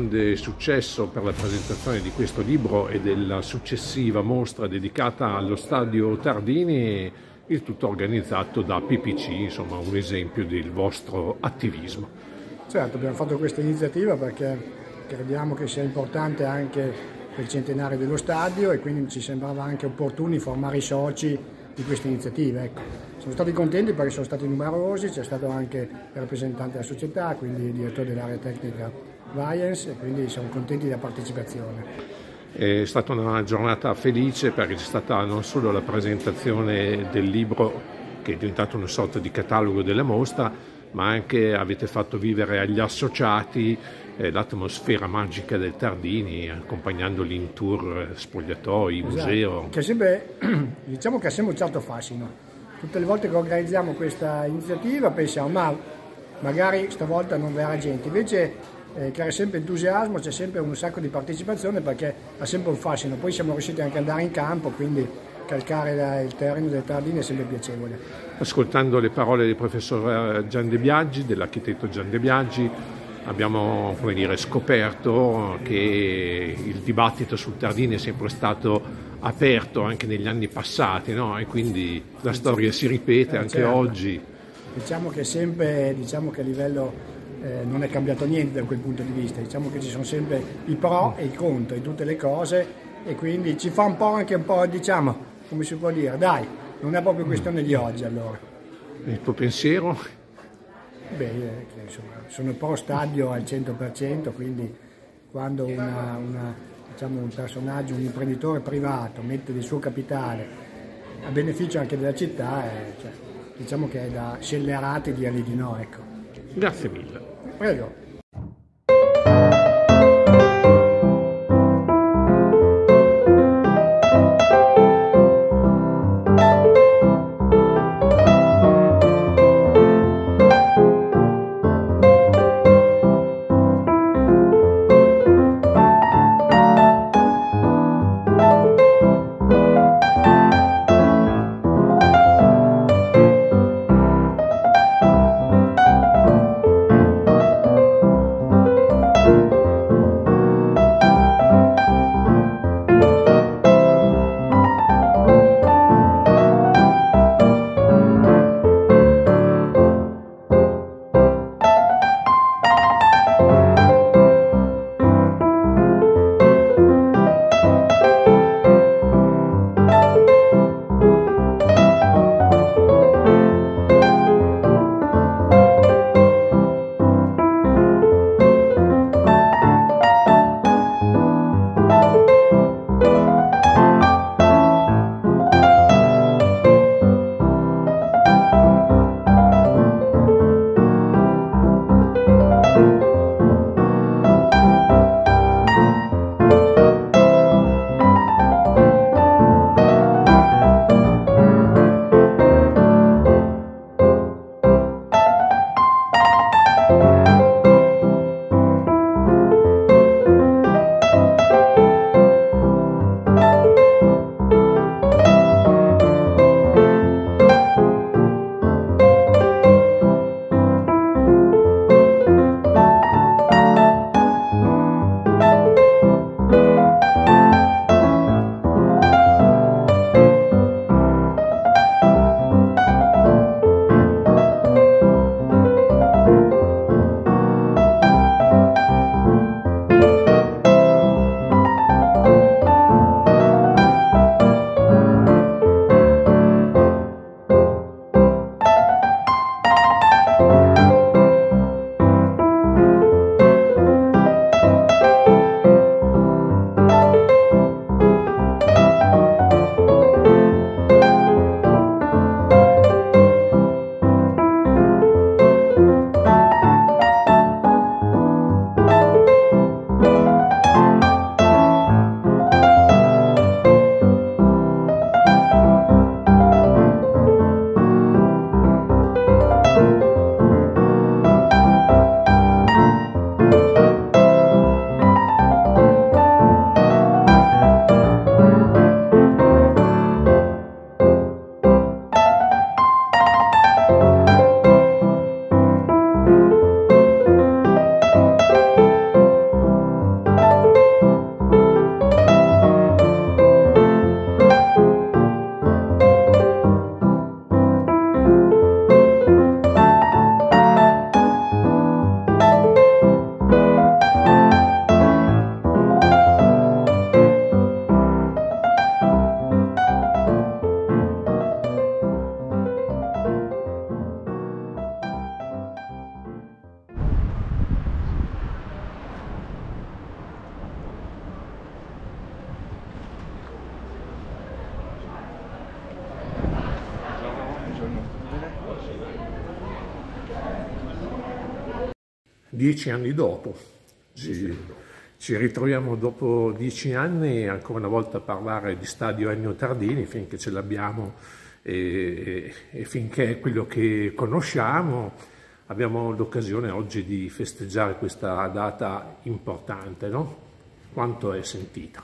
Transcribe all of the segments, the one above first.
grande successo per la presentazione di questo libro e della successiva mostra dedicata allo stadio Tardini, il tutto organizzato da PPC, insomma un esempio del vostro attivismo. Certo, abbiamo fatto questa iniziativa perché crediamo che sia importante anche per il centenario dello stadio e quindi ci sembrava anche opportuno informare i soci di questa iniziativa. Ecco. Siamo stati contenti perché sono stati numerosi, c'è stato anche il rappresentante della società, quindi il direttore dell'area tecnica Viance e quindi siamo contenti della partecipazione. È stata una giornata felice perché c'è stata non solo la presentazione del libro che è diventato una sorta di catalogo della mostra, ma anche avete fatto vivere agli associati eh, l'atmosfera magica del Tardini, accompagnandoli in tour spogliatoi, esatto. museo. Che sempre, diciamo che ha sempre un certo fascino. Tutte le volte che organizziamo questa iniziativa pensiamo, ma magari stavolta non verrà gente, invece eh, crea sempre entusiasmo, c'è sempre un sacco di partecipazione perché ha sempre un fascino. Poi siamo riusciti anche ad andare in campo, quindi calcare il terreno del Tardini è sempre piacevole. Ascoltando le parole del professor Gian De Biaggi, dell'architetto Gian De Biaggi, abbiamo dire, scoperto che il dibattito sul Tardini è sempre stato aperto anche negli anni passati no? e quindi la storia si ripete eh, anche certo. oggi. Diciamo che sempre diciamo che a livello eh, non è cambiato niente da quel punto di vista, diciamo che ci sono sempre i pro e i contro in tutte le cose e quindi ci fa un po' anche un po' diciamo come si può dire, dai, non è proprio questione di oggi allora. Il tuo pensiero? Beh, eh, insomma, sono pro stadio al 100%, quindi quando una, una, diciamo, un personaggio, un imprenditore privato mette del suo capitale a beneficio anche della città, eh, cioè, diciamo che è da scellerati dire di no. Ecco. Grazie mille. 没有。油 dieci anni dopo. Ci, ci, ritroviamo dopo dieci anni ancora una volta a parlare di stadio Ennio Tardini finché ce l'abbiamo e, e, finché è quello che conosciamo. Abbiamo l'occasione oggi di festeggiare questa data importante, no? Quanto è sentita?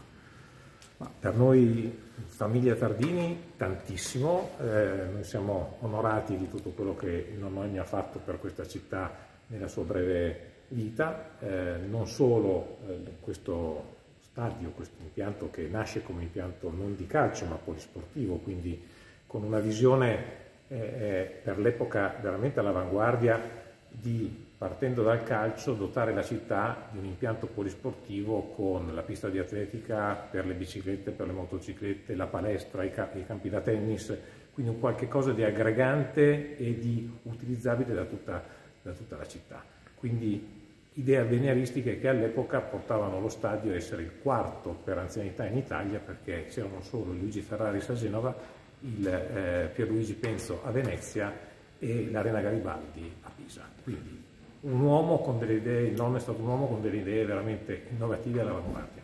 Per noi famiglia Tardini tantissimo, eh, siamo onorati di tutto quello che il nonno Ennio ha fatto per questa città nella sua breve vita, eh, non solo eh, questo stadio, questo impianto che nasce come impianto non di calcio ma polisportivo, quindi con una visione eh, eh, per l'epoca veramente all'avanguardia di partendo dal calcio, dotare la città di un impianto polisportivo con la pista di atletica per le biciclette, per le motociclette, la palestra, i, campi da tennis, quindi un qualche cosa di aggregante e di utilizzabile da tutta, da tutta la città. Quindi idee avveniristiche che all'epoca portavano lo stadio a essere il quarto per anzianità in Italia perché c'erano solo Luigi Ferraris a Genova, il eh, Pierluigi Penzo a Venezia e l'Arena Garibaldi a Pisa. Quindi un uomo con delle idee, il nonno è stato un uomo con delle idee veramente innovative all'avanguardia.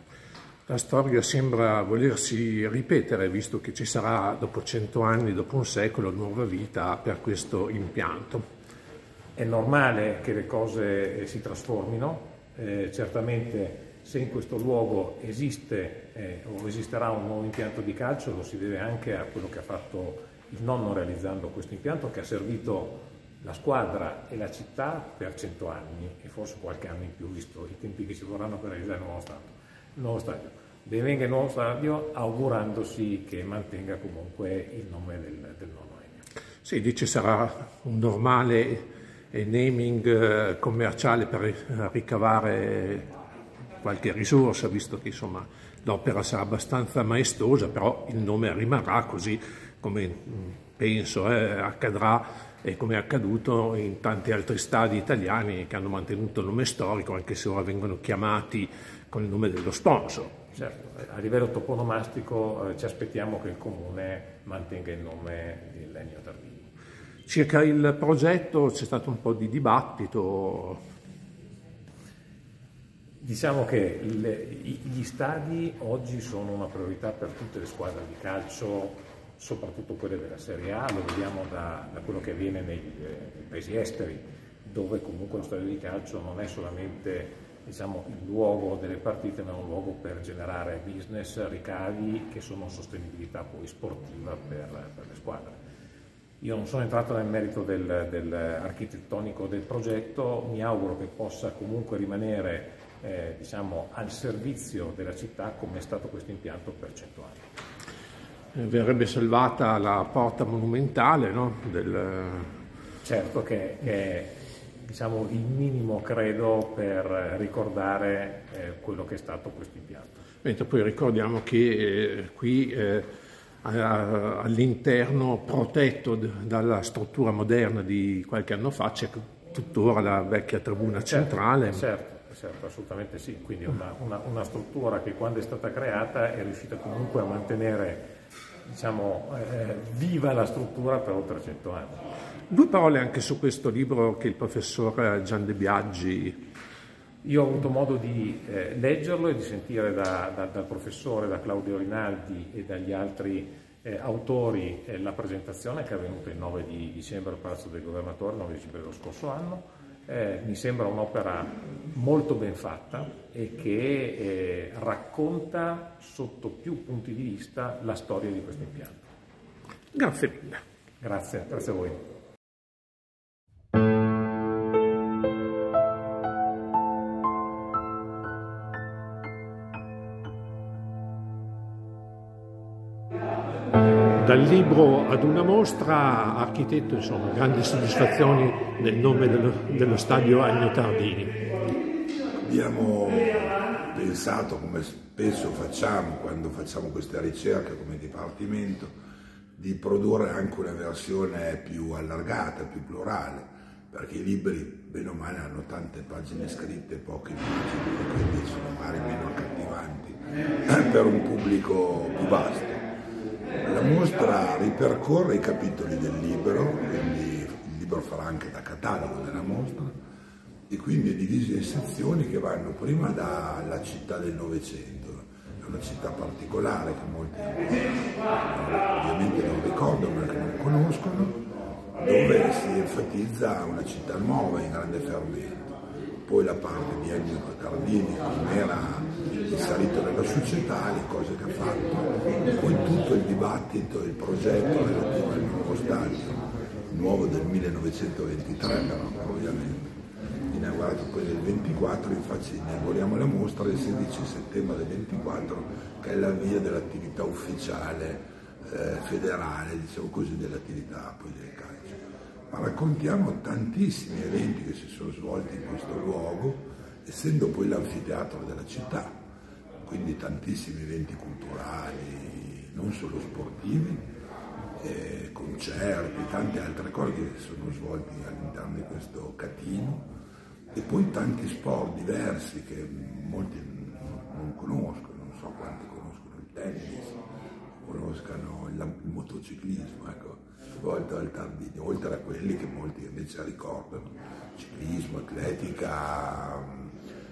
La storia sembra volersi ripetere, visto che ci sarà dopo cento anni, dopo un secolo, nuova vita per questo impianto. È normale che le cose si trasformino, eh, certamente se in questo luogo esiste eh, o esisterà un nuovo impianto di calcio lo si deve anche a quello che ha fatto il nonno realizzando questo impianto che ha servito la squadra e la città per cento anni e forse qualche anno in più, visto i tempi che ci vorranno per realizzare il nuovo stadio. Il nuovo stadio. Benvenga il nuovo stadio augurandosi che mantenga comunque il nome del, del nonno Ennio. Sì, dice sarà un normale eh, naming eh, commerciale per ricavare qualche risorsa, visto che insomma l'opera sarà abbastanza maestosa, però il nome rimarrà così come mm, penso eh, accadrà e come è accaduto in tanti altri stadi italiani che hanno mantenuto il nome storico, anche se ora vengono chiamati con il nome dello sponsor. Certo, a livello toponomastico eh, ci aspettiamo che il comune mantenga il nome di Ennio Tardini. Circa il progetto c'è stato un po' di dibattito. Diciamo che le, gli stadi oggi sono una priorità per tutte le squadre di calcio soprattutto quelle della Serie A, lo vediamo da, da quello che avviene nei, nei, paesi esteri, dove comunque lo stadio di calcio non è solamente diciamo, il luogo delle partite, ma è un luogo per generare business, ricavi che sono sostenibilità poi sportiva per, per le squadre. Io non sono entrato nel merito del, dell'architettonico del progetto, mi auguro che possa comunque rimanere eh, diciamo, al servizio della città come è stato questo impianto per cento anni. Eh, verrebbe salvata la porta monumentale no? Del... Certo che è diciamo, il minimo credo per ricordare eh, quello che è stato questo impianto. Mentre poi ricordiamo che eh, qui eh, all'interno, protetto dalla struttura moderna di qualche anno fa, c'è tuttora la vecchia tribuna certo, centrale. Certo, certo, assolutamente sì. Quindi una, una, una struttura che quando è stata creata è riuscita comunque a mantenere diciamo, eh, viva la struttura per oltre 100 anni. Due parole anche su questo libro che il professor Gian De Biaggi... Io ho avuto modo di eh, leggerlo e di sentire da, da, dal professore, da Claudio Rinaldi e dagli altri eh, autori eh, la presentazione che è avvenuta il 9 di dicembre al Palazzo del Governatore, il 9 dicembre dello scorso anno eh, mi sembra un'opera molto ben fatta e che eh, racconta sotto più punti di vista la storia di questo impianto. Grazie mille. Grazie, grazie a voi. Dal libro ad una mostra, architetto, insomma, grandi soddisfazioni nel nome dello, dello stadio Agno Tardini. Abbiamo pensato, come spesso facciamo quando facciamo questa ricerca come Dipartimento, di produrre anche una versione più allargata, più plurale, perché i libri, bene o male, hanno tante pagine scritte, poche immagini, e quindi sono magari meno accattivanti per un pubblico più vasto. La mostra ripercorre i capitoli del libro, quindi il libro farà anche da catalogo della mostra e quindi è diviso in sezioni che vanno prima dalla città del Novecento, è una città particolare che molti ovviamente non ricordano perché non conoscono, dove si enfatizza una città nuova in grande fermento. Poi la parte di Ennio Tardini, come era inserito nella società, le cose che ha fatto, poi tutto il dibattito, il progetto relativo al nuovo stadio, nuovo del 1923 però ovviamente inaugurato poi nel 24, infatti inauguriamo la mostra il 16 settembre del 24 che è la via dell'attività ufficiale eh, federale, diciamo così, dell'attività poi del calcio. Ma raccontiamo tantissimi eventi che si sono svolti in questo luogo, essendo poi l'anfiteatro della città, quindi tantissimi eventi culturali, non solo sportivi, eh, concerti, tante altre cose che sono svolti all'interno di questo catino. E poi tanti sport diversi che molti non conoscono, non so quanti conoscono il tennis, conoscano il, il motociclismo, ecco, svolto al Tardini, oltre a quelli che molti invece ricordano, ciclismo, atletica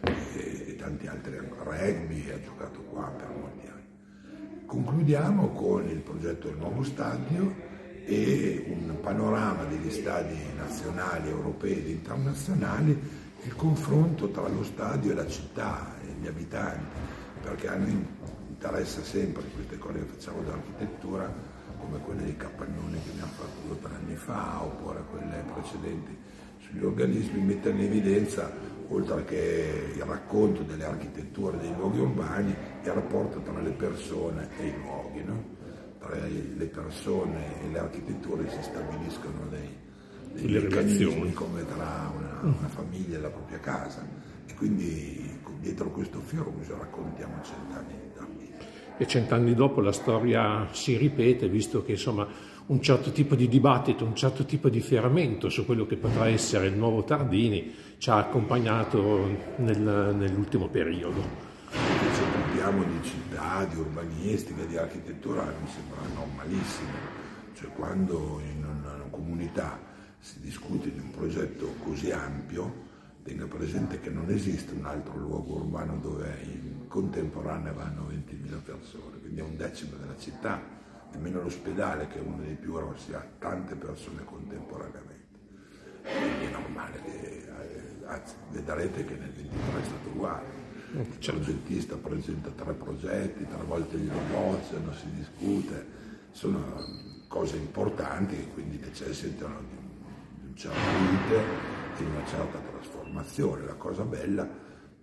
e, tanti altri, rugby, ha giocato qua per molti anni. Concludiamo con il progetto del nuovo stadio e un panorama degli stadi nazionali, europei ed internazionali il confronto tra lo stadio e la città e gli abitanti, perché a noi interessa sempre queste cose che facciamo dall'architettura, come quelle dei capannoni che abbiamo fatto due o tre anni fa, oppure quelle precedenti sugli organismi, mettere in evidenza, oltre che il racconto delle architetture dei luoghi urbani, il rapporto tra le persone e i luoghi. No? Tra le persone e le architetture si stabiliscono dei, dei meccanismi come tra una, una, famiglia e la propria casa e quindi dietro questo fiore raccontiamo cent'anni. E cent'anni dopo la storia si ripete visto che insomma un certo tipo di dibattito, un certo tipo di fieramento su quello che potrà essere il nuovo Tardini ci ha accompagnato nel, nell'ultimo periodo. Se parliamo di città, di urbanistica, di architettura mi sembra normalissimo, cioè quando in una comunità si discute di un progetto così ampio, tenga presente che non esiste un altro luogo urbano dove in contemporanea vanno 20.000 persone, quindi è un decimo della città, nemmeno l'ospedale che è uno dei più grossi ha tante persone contemporaneamente. Quindi è normale che, eh, anzi, vedrete che nel 23 è stato uguale. Il certo. progettista presenta tre progetti, tre volte glielo bocciano, si discute, sono cose importanti che quindi necessitano di un certo limite e una certa trasformazione. La cosa bella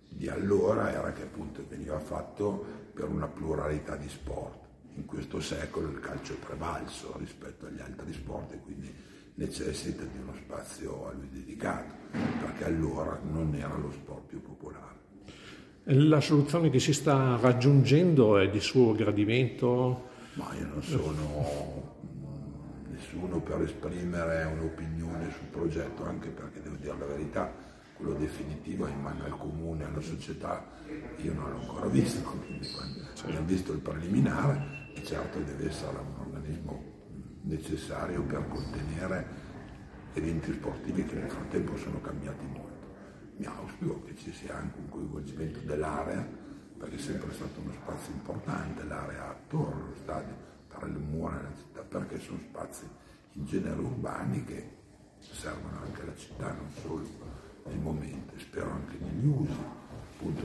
di allora era che appunto veniva fatto per una pluralità di sport. In questo secolo il calcio è prevalso rispetto agli altri sport e quindi necessita di uno spazio a lui dedicato, perché allora non era lo sport più popolare. La soluzione che si sta raggiungendo è di suo gradimento? Ma io non sono nessuno per esprimere un'opinione sul progetto, anche perché devo dire la verità, quello definitivo è in mano al comune, alla società, io non l'ho ancora visto, quindi quando abbiamo visto il preliminare, e certo deve essere un organismo necessario per contenere eventi sportivi che nel frattempo sono cambiati molto. Mi auspico che ci sia anche un coinvolgimento dell'area, perché è sempre stato uno spazio importante, l'area attorno allo stadio, tra le mura della città, perché sono spazi in genere urbani che servono anche alla città, non solo nel momento, spero anche negli usi, appunto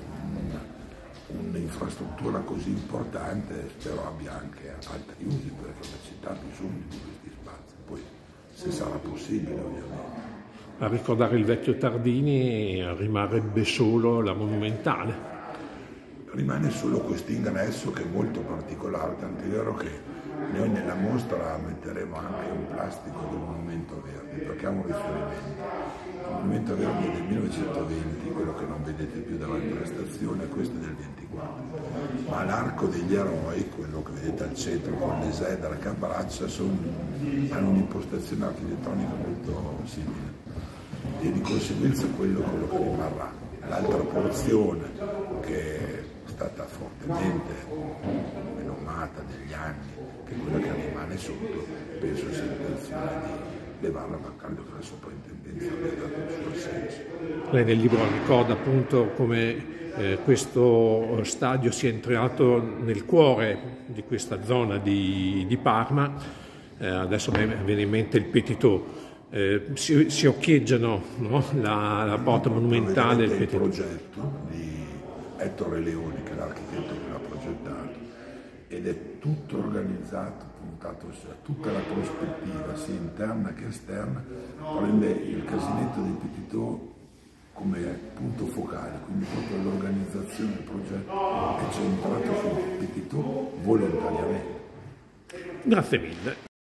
un'infrastruttura così importante spero abbia anche altri usi perché la città ha bisogno di questi spazi, poi se sarà possibile ovviamente. A ricordare il vecchio Tardini rimarrebbe solo la monumentale. Rimane solo questo ingresso che è molto particolare, tant'è vero che noi nella mostra metteremo anche un plastico del Monumento Verde, perché è un riferimento. Il Monumento Verde del 1920, quello che non vedete più davanti alla stazione, questo è del 24. Ma l'arco degli eroi, quello che vedete al centro con l'esedra che abbraccia, sono, hanno un'impostazione architettonica molto simile e di conseguenza quello è quello che rimarrà. L'altra porzione che è stata fortemente menomata negli anni che quella che rimane sotto penso sia intenzione di levarla, ma credo che la soprintendenza il suo senso. Lei nel libro ricorda appunto come eh, questo stadio sia entrato nel cuore di questa zona di, di Parma, eh, adesso mi viene in mente il Petitò, eh, si, si, occhieggiano no? la, la, porta monumentale del Petitò. Il progetto di Ettore Leoni, che è l'architetto che l'ha progettato, ed è tutto organizzato, puntato a tutta la prospettiva, sia interna che esterna, prende il casinetto di Petitò come punto focale, quindi proprio l'organizzazione del progetto è centrato sul Petitò volontariamente. Grazie mille.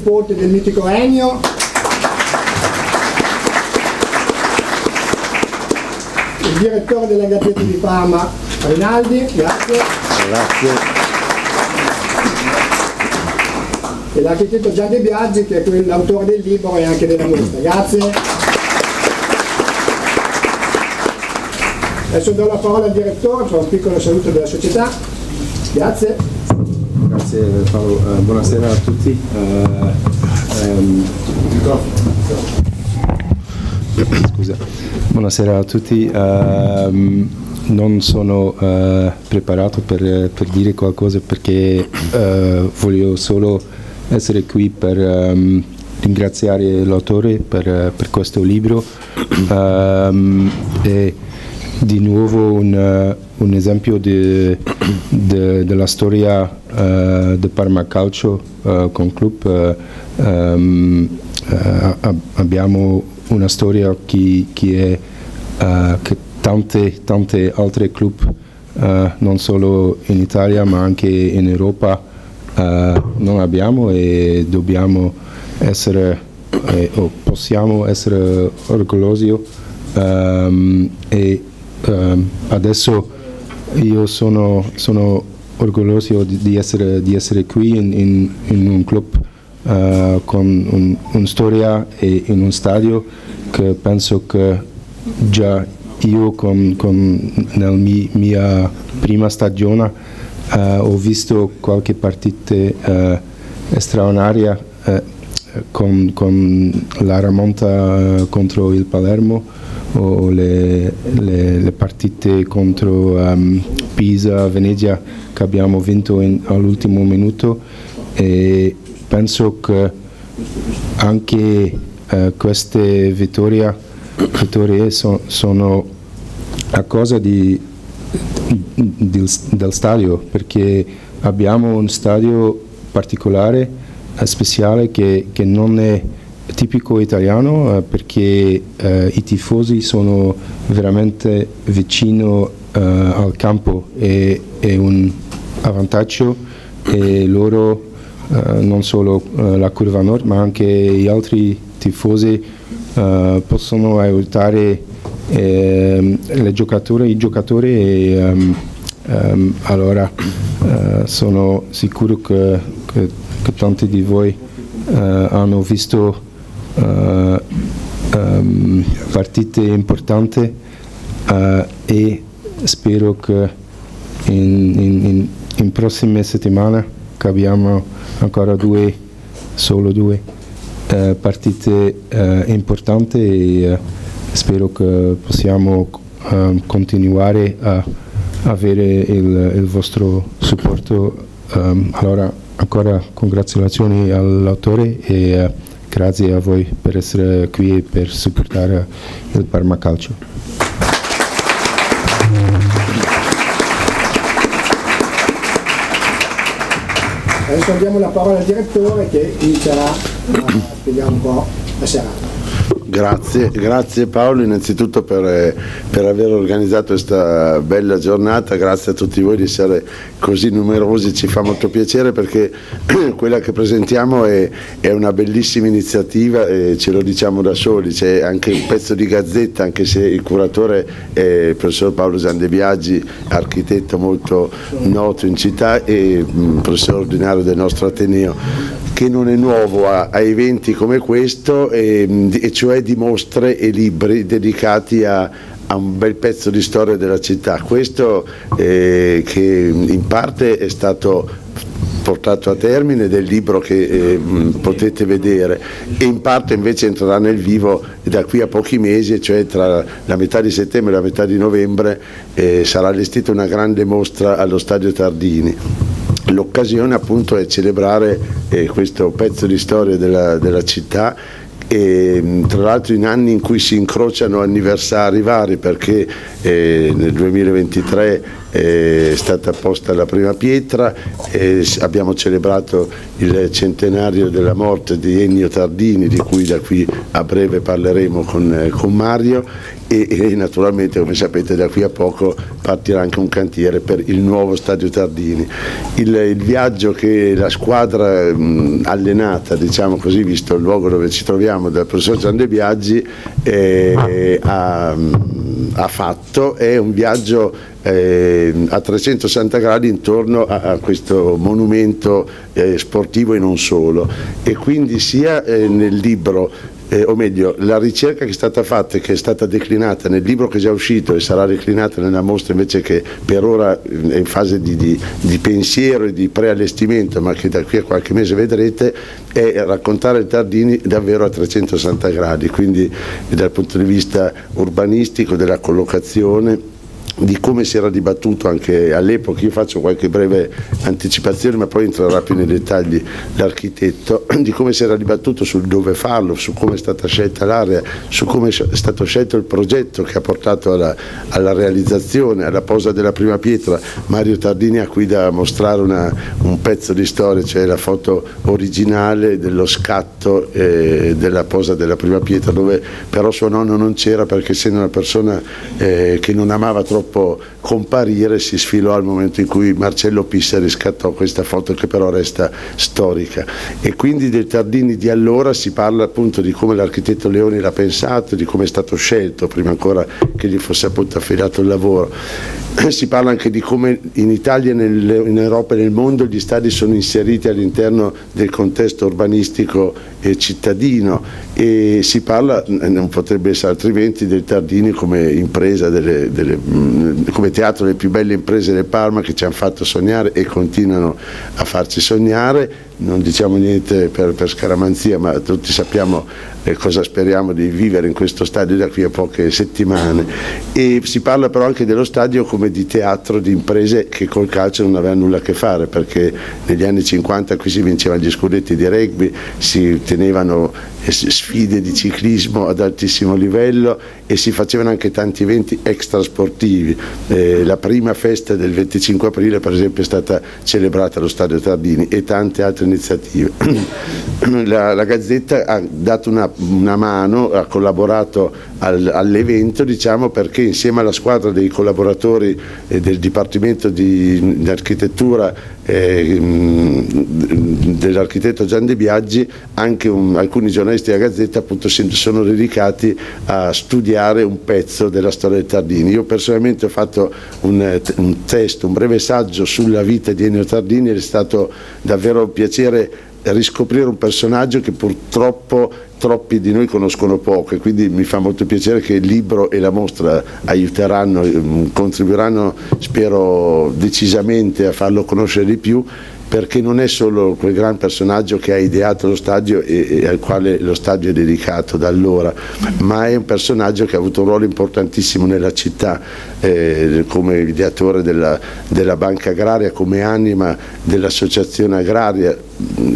Nipote del mitico Ennio. Il direttore della Gazzetta di Parma, Rinaldi. Grazie. Grazie. E l'architetto Gianni Biaggi che è l'autore del libro e anche della mostra. Grazie. Adesso do la parola al direttore per un piccolo saluto della società. Grazie. Grazie Paolo, uh, buonasera a tutti. Um, scusa. Buonasera a tutti. Uh, non sono uh, preparato per, per, dire qualcosa perché uh, voglio solo essere qui per um, ringraziare l'autore per, per, questo libro. Um, e, di nuovo un, uh, un esempio de, de, della storia uh, del Parma Calcio uh, con club. Um, abbiamo una storia che, che, è, che tante, tante altre club, non solo in Italia ma anche in Europa, non abbiamo e dobbiamo essere eh, o possiamo essere orgogliosi um, e uh, adesso io sono, sono orgoglioso di, di, essere, di, essere, qui in, in, in un club uh, con un, una storia e in un stadio che penso che già io con, con nella mia, mia prima stagione uh, ho visto qualche partita uh, straordinaria con, con, la remonta contro il Palermo o le, le, le partite contro um, Pisa, Venezia che abbiamo vinto all'ultimo minuto e penso che anche uh, queste vittorie, vittorie so, sono a cosa di del, del, stadio perché abbiamo un stadio particolare, speciale che, che non è tipico italiano eh, perché eh, i tifosi sono veramente vicino eh, al campo e è un vantaggio e loro non solo la curva nord ma anche gli altri tifosi possono aiutare ehm, le giocatori, i giocatori e um, um, allora sono sicuro che, che, che tanti di voi hanno visto uh, um, partite importanti uh, e spero che in, in, in, prossime settimane abbiamo ancora due, solo due uh, partite importanti e spero che possiamo ehm, continuare a avere il, il vostro supporto. Um, allora ancora congratulazioni all'autore e Grazie a voi per essere qui e per supportare il Parma Calcio. Adesso diamo la parola al direttore che inizierà a spiegare un po' la serata. Grazie, grazie Paolo innanzitutto per, per, aver organizzato questa bella giornata, grazie a tutti voi di essere così numerosi, ci fa molto piacere perché quella che presentiamo è, è una bellissima iniziativa e ce lo diciamo da soli, c'è anche un pezzo di gazzetta anche se il curatore è il professor Paolo Zandebiaggi, architetto molto noto in città e mm, professore ordinario del nostro Ateneo che non è nuovo a, a eventi come questo, e, e, cioè di mostre e libri dedicati a, a un bel pezzo di storia della città. Questo eh, che in parte è stato portato a termine del libro che eh, potete vedere e in parte invece entrerà nel vivo da qui a pochi mesi, cioè tra la metà di settembre e la metà di novembre eh, sarà allestita una grande mostra allo Stadio Tardini. L'occasione appunto è celebrare eh, questo pezzo di storia della, della città e tra l'altro in anni in cui si incrociano anniversari vari perché eh, nel 2023 è stata posta la prima pietra, e abbiamo celebrato il centenario della morte di Ennio Tardini, di cui da qui a breve parleremo con, eh, con Mario e, e, naturalmente come sapete da qui a poco partirà anche un cantiere per il nuovo stadio Tardini. Il, il viaggio che la squadra mh, allenata, diciamo così, visto il luogo dove ci troviamo, dal professor Gian De Biaggi eh, ha, ha fatto è un viaggio eh, a 360 gradi intorno a, a questo monumento eh, sportivo e non solo e quindi sia eh, nel libro eh, o meglio, la ricerca che è stata fatta e che è stata declinata nel libro che è già uscito e sarà declinata nella mostra invece che per ora è in fase di, di, di pensiero e di preallestimento, ma che da qui a qualche mese vedrete, è raccontare il Tardini davvero a 360 gradi, quindi dal punto di vista urbanistico, della collocazione di come si era dibattuto anche all'epoca, io faccio qualche breve anticipazione ma poi entrerà più nei dettagli l'architetto, di come si era dibattuto sul dove farlo, su come è stata scelta l'area, su come è stato scelto il progetto che ha portato alla, alla realizzazione, alla posa della prima pietra. Mario Tardini ha qui da mostrare una, un pezzo di storia, cioè la foto originale dello scatto eh, della posa della prima pietra, dove però suo nonno non c'era perché essendo una persona eh, che non amava troppo purtroppo comparire si sfilò al momento in cui Marcello Pissa riscattò questa foto che però resta storica. E quindi del Tardini di allora si parla appunto di come l'architetto Leoni l'ha pensato, di come è stato scelto prima ancora che gli fosse appunto affidato il lavoro si parla anche di come in Italia, nel, in Europa e nel mondo gli stadi sono inseriti all'interno del contesto urbanistico e cittadino. E si parla, non potrebbe essere altrimenti, del Tardini come delle, delle, come teatro delle più belle imprese del Parma che ci hanno fatto sognare e continuano a farci sognare non diciamo niente per, per scaramanzia, ma tutti sappiamo eh, cosa speriamo di vivere in questo stadio da qui a poche settimane. E si parla però anche dello stadio come di teatro di imprese che col calcio non aveva nulla a che fare, perché negli anni 50 qui si vincevano gli scudetti di rugby, si tenevano eh, sfide di ciclismo ad altissimo livello e si facevano anche tanti eventi extrasportivi. Eh, la prima festa del 25 aprile per esempio è stata celebrata allo Stadio Tardini e tante altre iniziative. La, la Gazzetta ha dato una, una mano, ha collaborato al, all'evento diciamo, perché insieme alla squadra dei collaboratori eh, del Dipartimento di, di Architettura eh, dell'architetto Gian De Biaggi anche un, alcuni giornalisti della Gazzetta appunto si sono dedicati a studiare un pezzo della storia dei Tardini. Io personalmente ho fatto un, un testo, un breve saggio sulla vita di Ennio Tardini ed è stato davvero un piacere riscoprire un personaggio che purtroppo troppi di noi conoscono poco e quindi mi fa molto piacere che il libro e la mostra aiuteranno, mm, contribuiranno spero decisamente a farlo conoscere di più perché non è solo quel gran personaggio che ha ideato lo stadio e, e, al quale lo stadio è dedicato da allora, ma è un personaggio che ha avuto un ruolo importantissimo nella città eh, come ideatore della, della, banca agraria, come anima dell'associazione agraria.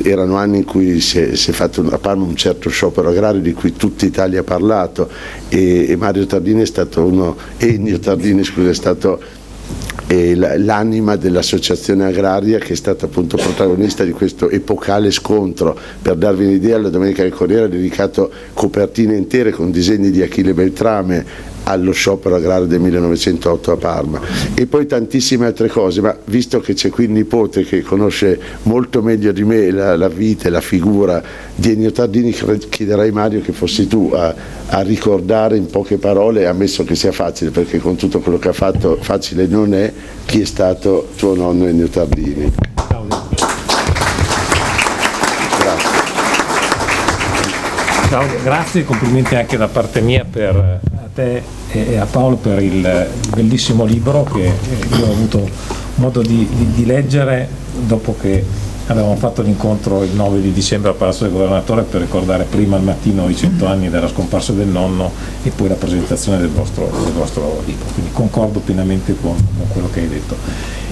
Erano anni in cui si è, si è fatto a Parma un certo sciopero agrario di cui tutta Italia ha parlato e, e Mario Tardini è stato uno, Ennio Tardini scusa, è stato l'anima dell'associazione agraria che è stata appunto protagonista di questo epocale scontro. Per darvi un'idea, la Domenica del Corriere ha dedicato copertine intere con disegni di Achille Beltrame, allo sciopero agrario del 1908 a Parma e poi tantissime altre cose, ma visto che c'è qui il nipote che conosce molto meglio di me la, la vita e la figura di Ennio Tardini, chiederei Mario che fossi tu a, a, ricordare in poche parole, ammesso che sia facile, perché con tutto quello che ha fatto facile non è, chi è stato tuo nonno Ennio Tardini. Grazie, complimenti anche da parte mia per a te e a Paolo per il bellissimo libro che io ho avuto modo di, di, di leggere dopo che avevamo fatto l'incontro il 9 di dicembre al Palazzo del Governatore per ricordare prima al mattino i cento anni della scomparsa del nonno e poi la presentazione del vostro, del vostro libro. Quindi concordo pienamente con, con, quello che hai detto.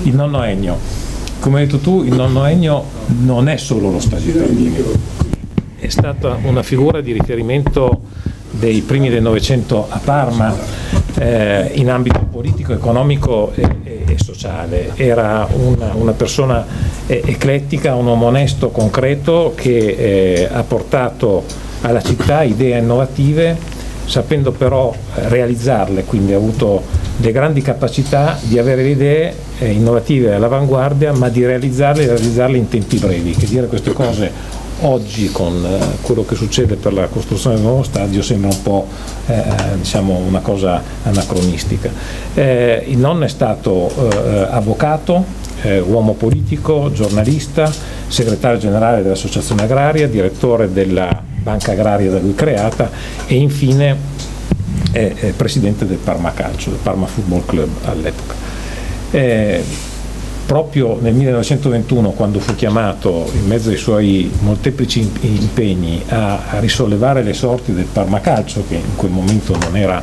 Il nonno Ennio, come hai detto tu, il nonno Ennio non è solo lo Tardini, è stata una figura di riferimento dei primi del Novecento a Parma eh, in ambito politico, economico e, e, e sociale. Era una, una, persona eclettica, un uomo onesto, concreto che eh, ha portato alla città idee innovative sapendo però realizzarle, quindi ha avuto le grandi capacità di avere le idee eh, innovative all'avanguardia ma di realizzarle e realizzarle in tempi brevi, che dire queste cose oggi con eh, quello che succede per la costruzione del nuovo stadio sembra un po' eh, diciamo una cosa anacronistica. Eh, il nonno è stato eh, avvocato, eh, uomo politico, giornalista, segretario generale dell'Associazione Agraria, direttore della banca agraria da lui creata e infine presidente del Parma Calcio, del Parma Football Club all'epoca. Proprio nel 1921 quando fu chiamato in mezzo ai suoi molteplici impegni a, risollevare le sorti del Parma Calcio che in quel momento non, era,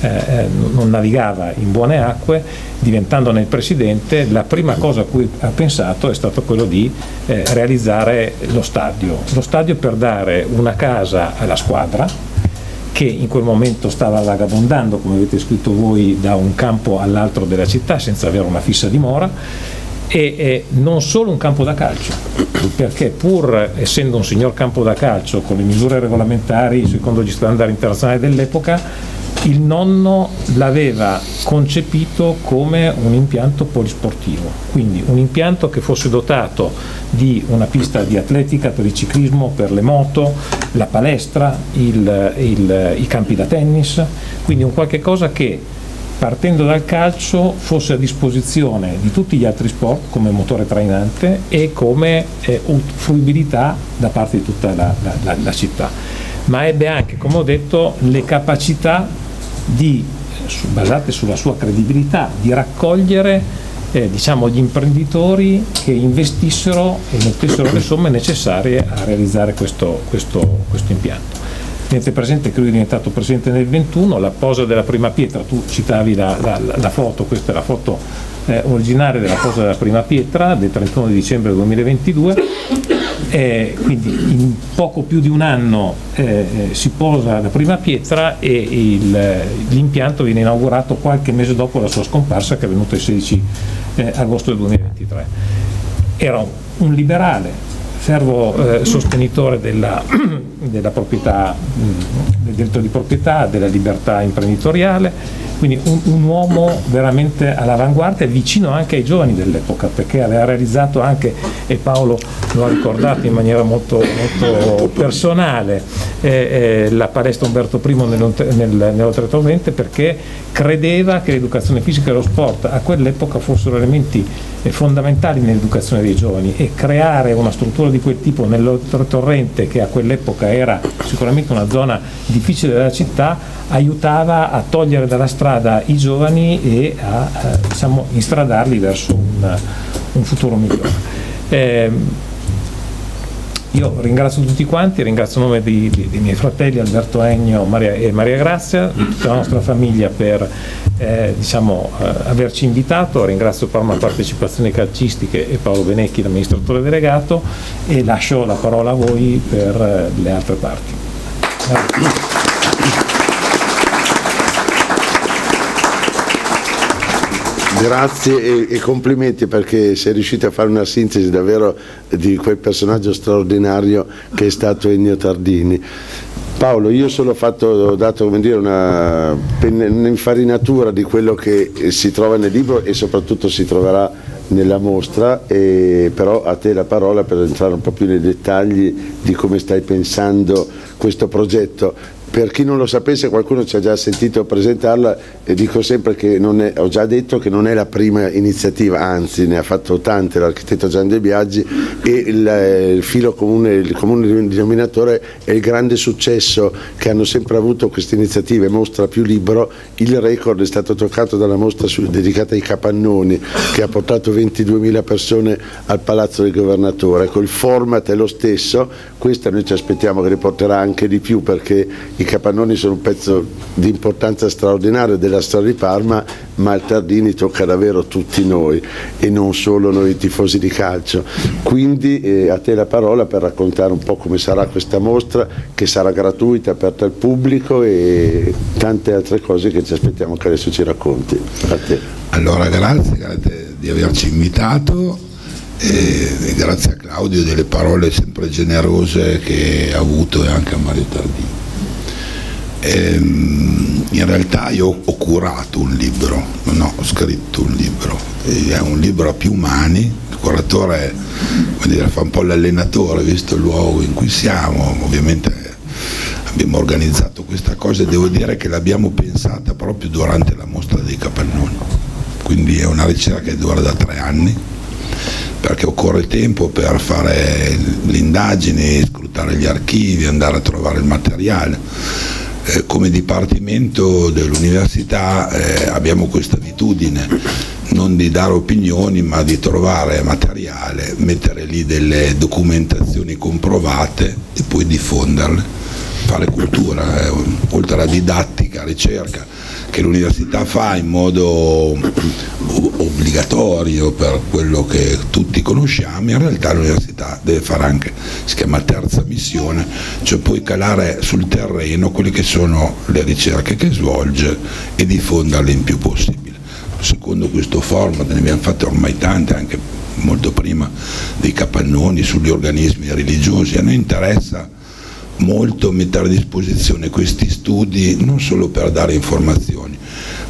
eh, eh non navigava in buone acque diventandone il presidente la prima cosa a cui ha pensato è stato quello di eh, realizzare lo stadio. Lo stadio per dare una casa alla squadra che in quel momento stava vagabondando, come avete scritto voi, da un campo all'altro della città senza avere una fissa dimora e eh, non solo un campo da calcio, perché pur essendo un signor campo da calcio con le misure regolamentari secondo gli standard internazionali dell'epoca, il nonno l'aveva concepito come un impianto polisportivo, quindi un impianto che fosse dotato di una pista di atletica per il ciclismo, per le moto, la palestra, il, il, i campi da tennis, quindi un qualche cosa che partendo dal calcio fosse a disposizione di tutti gli altri sport come motore trainante e come eh, fruibilità da parte di tutta la, la, la, città. Ma ebbe anche, come ho detto, le capacità di, basate sulla sua credibilità, di raccogliere eh, diciamo, gli imprenditori che investissero e mettessero le somme necessarie a realizzare questo, questo, questo impianto. Tenete presente che lui è diventato presidente nel 21, la posa della prima pietra, tu citavi la, la, la foto, questa è la foto eh, originaria della posa della prima pietra del 31 dicembre 2022, eh, quindi in poco più di un anno eh, eh, si posa la prima pietra e il, l'impianto viene inaugurato qualche mese dopo la sua scomparsa che è venuta il 16 eh, agosto del 2023. Era un liberale, fervo eh, sostenitore della, della proprietà, mh, del diritto di proprietà, della libertà imprenditoriale, quindi un, un, uomo veramente all'avanguardia, vicino anche ai giovani dell'epoca, perché aveva realizzato anche, e Paolo lo ha ricordato in maniera molto, molto personale, eh, eh, la palestra Umberto I nell'820 perché credeva che l'educazione fisica e lo sport a quell'epoca fossero elementi fondamentali nell'educazione dei giovani e creare una struttura di quel tipo nell'oltretorrente che a quell'epoca era sicuramente una zona difficile della città aiutava a togliere dalla strada i giovani e a eh, diciamo, instradarli verso un, un futuro migliore. Eh, io ringrazio tutti quanti, ringrazio a nome dei, dei, miei fratelli Alberto Egno Maria, e Maria Grazia, di tutta la nostra famiglia per eh, diciamo, eh, averci invitato, ringrazio Parma Partecipazioni Calcistiche e Paolo Benecchi, l'amministratore delegato e lascio la parola a voi per eh, le altre parti. Grazie. Grazie e, e, complimenti perché sei riusciti a fare una sintesi davvero di quel personaggio straordinario che è stato Ennio Tardini. Paolo, io solo fatto, ho dato dire, una, un'infarinatura di quello che si trova nel libro e soprattutto si troverà nella mostra, e, però a te la parola per entrare un po' più nei dettagli di come stai pensando questo progetto per chi non lo sapesse, qualcuno ci ha già sentito presentarla e dico sempre che è, ho già detto che non è la prima iniziativa, anzi ne ha fatto tante l'architetto Gian De Biaggi e il, eh, il filo comune, il comune denominatore è il grande successo che hanno sempre avuto queste iniziative, mostra più libero, il record è stato toccato dalla mostra su, dedicata ai capannoni che ha portato 22.000 persone al Palazzo del Governatore, ecco il format è lo stesso, questa noi ci aspettiamo che riporterà anche di più perché i capannoni sono un pezzo di importanza straordinaria della storia di Parma, ma il Tardini tocca davvero tutti noi e non solo noi tifosi di calcio. Quindi eh, a te la parola per raccontare un po' come sarà questa mostra, che sarà gratuita, aperta al pubblico e tante altre cose che ci aspettiamo che adesso ci racconti. A te. Allora grazie, grazie di averci invitato e grazie a Claudio delle parole sempre generose che ha avuto e anche a Mario Tardini. Ehm, in realtà io ho curato un libro, non ho scritto un libro, è un libro a più mani, il curatore dire, fa un po' l'allenatore, visto il luogo in cui siamo, ovviamente abbiamo organizzato questa cosa e devo dire che l'abbiamo pensata proprio durante la mostra dei capannoni, quindi è una ricerca che dura da tre anni perché occorre tempo per fare le indagini, scrutare gli archivi, andare a trovare il materiale eh, come Dipartimento dell'Università eh, abbiamo questa abitudine non di dare opinioni ma di trovare materiale, mettere lì delle documentazioni comprovate e poi diffonderle, fare cultura, eh, oltre alla didattica, ricerca che l'università fa in modo obbligatorio per quello che tutti conosciamo, in realtà l'università deve fare anche, si chiama terza missione, cioè poi calare sul terreno quelle che sono le ricerche che svolge e diffonderle in più possibile. Secondo questo format ne abbiamo fatte ormai tante, anche molto prima dei capannoni sugli organismi religiosi, a noi interessa molto mettere a disposizione questi studi non solo per dare informazioni,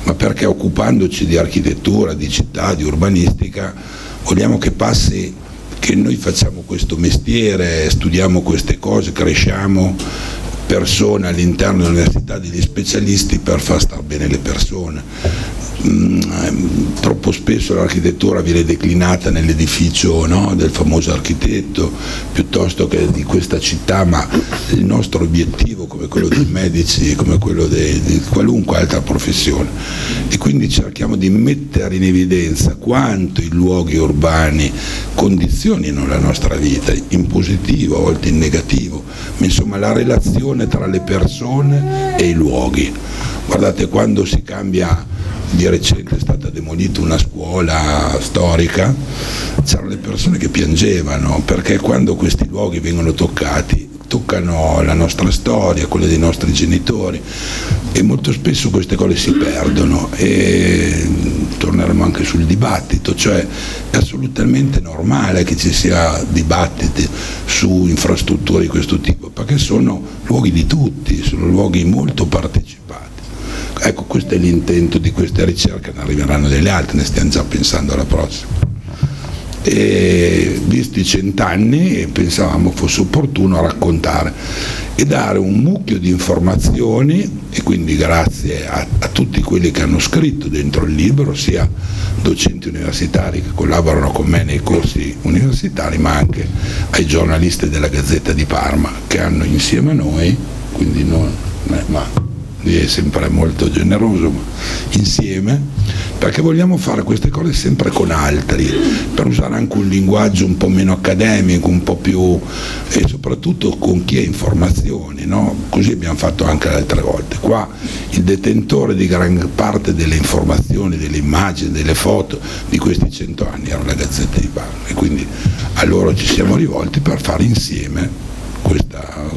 ma perché occupandoci di architettura, di città, di urbanistica, vogliamo che passi che noi facciamo questo mestiere, studiamo queste cose, cresciamo persone all'interno dell'università degli specialisti per far star bene le persone. Mh, troppo spesso l'architettura viene declinata nell'edificio no, del famoso architetto piuttosto che di questa città, ma il nostro obiettivo come quello dei medici, come quello de, di qualunque altra professione. E quindi cerchiamo di mettere in evidenza quanto i luoghi urbani condizionino la nostra vita, in positivo, a volte in negativo, ma insomma la relazione tra le persone e i luoghi. Guardate quando si cambia di recente è stata demolita una scuola storica, c'erano le persone che piangevano perché quando questi luoghi vengono toccati toccano la nostra storia, quella dei nostri genitori e molto spesso queste cose si perdono e torneremo anche sul dibattito, cioè è assolutamente normale che ci sia dibattiti su infrastrutture di questo tipo perché sono luoghi di tutti, sono luoghi molto partecipati. Ecco, questo è l'intento di queste ricerche, ne arriveranno delle altre, ne stiamo già pensando alla prossima. E visti cent'anni pensavamo fosse opportuno raccontare e dare un mucchio di informazioni e quindi grazie a, a, tutti quelli che hanno scritto dentro il libro, sia docenti universitari che collaborano con me nei corsi universitari, ma anche ai giornalisti della Gazzetta di Parma che hanno insieme a noi, quindi non, eh, ma lui è sempre molto generoso, insieme, perché vogliamo fare queste cose sempre con altri, per usare anche un linguaggio un po' meno accademico, un po' più e soprattutto con chi ha informazioni, no? così abbiamo fatto anche le altre volte. Qua il detentore di gran parte delle informazioni, delle immagini, delle foto di questi cento anni era la Gazzetta di Parma e quindi a loro ci siamo rivolti per fare insieme questa,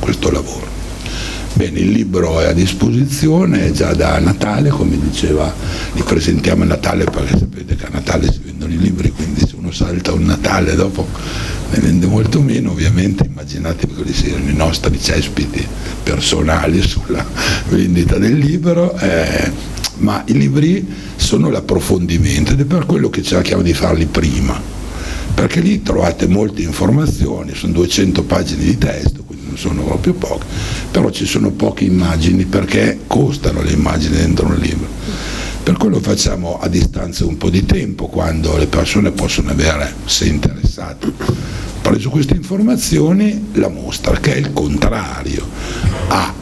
questo lavoro. Bene, il libro è a disposizione già da Natale, come diceva, li presentiamo a Natale perché sapete che a Natale si vendono i libri, quindi se uno salta un Natale dopo ne vende molto meno, ovviamente immaginatevi quali siano i nostri cespiti personali sulla vendita del libro, eh, ma i libri sono l'approfondimento ed è per quello che cerchiamo di farli prima, perché lì trovate molte informazioni, sono 200 pagine di testo, sono proprio poche, però ci sono poche immagini perché costano le immagini dentro un libro. Per quello facciamo a distanza un po' di tempo, quando le persone possono avere, se interessate, preso queste informazioni, la mostra, che è il contrario, ha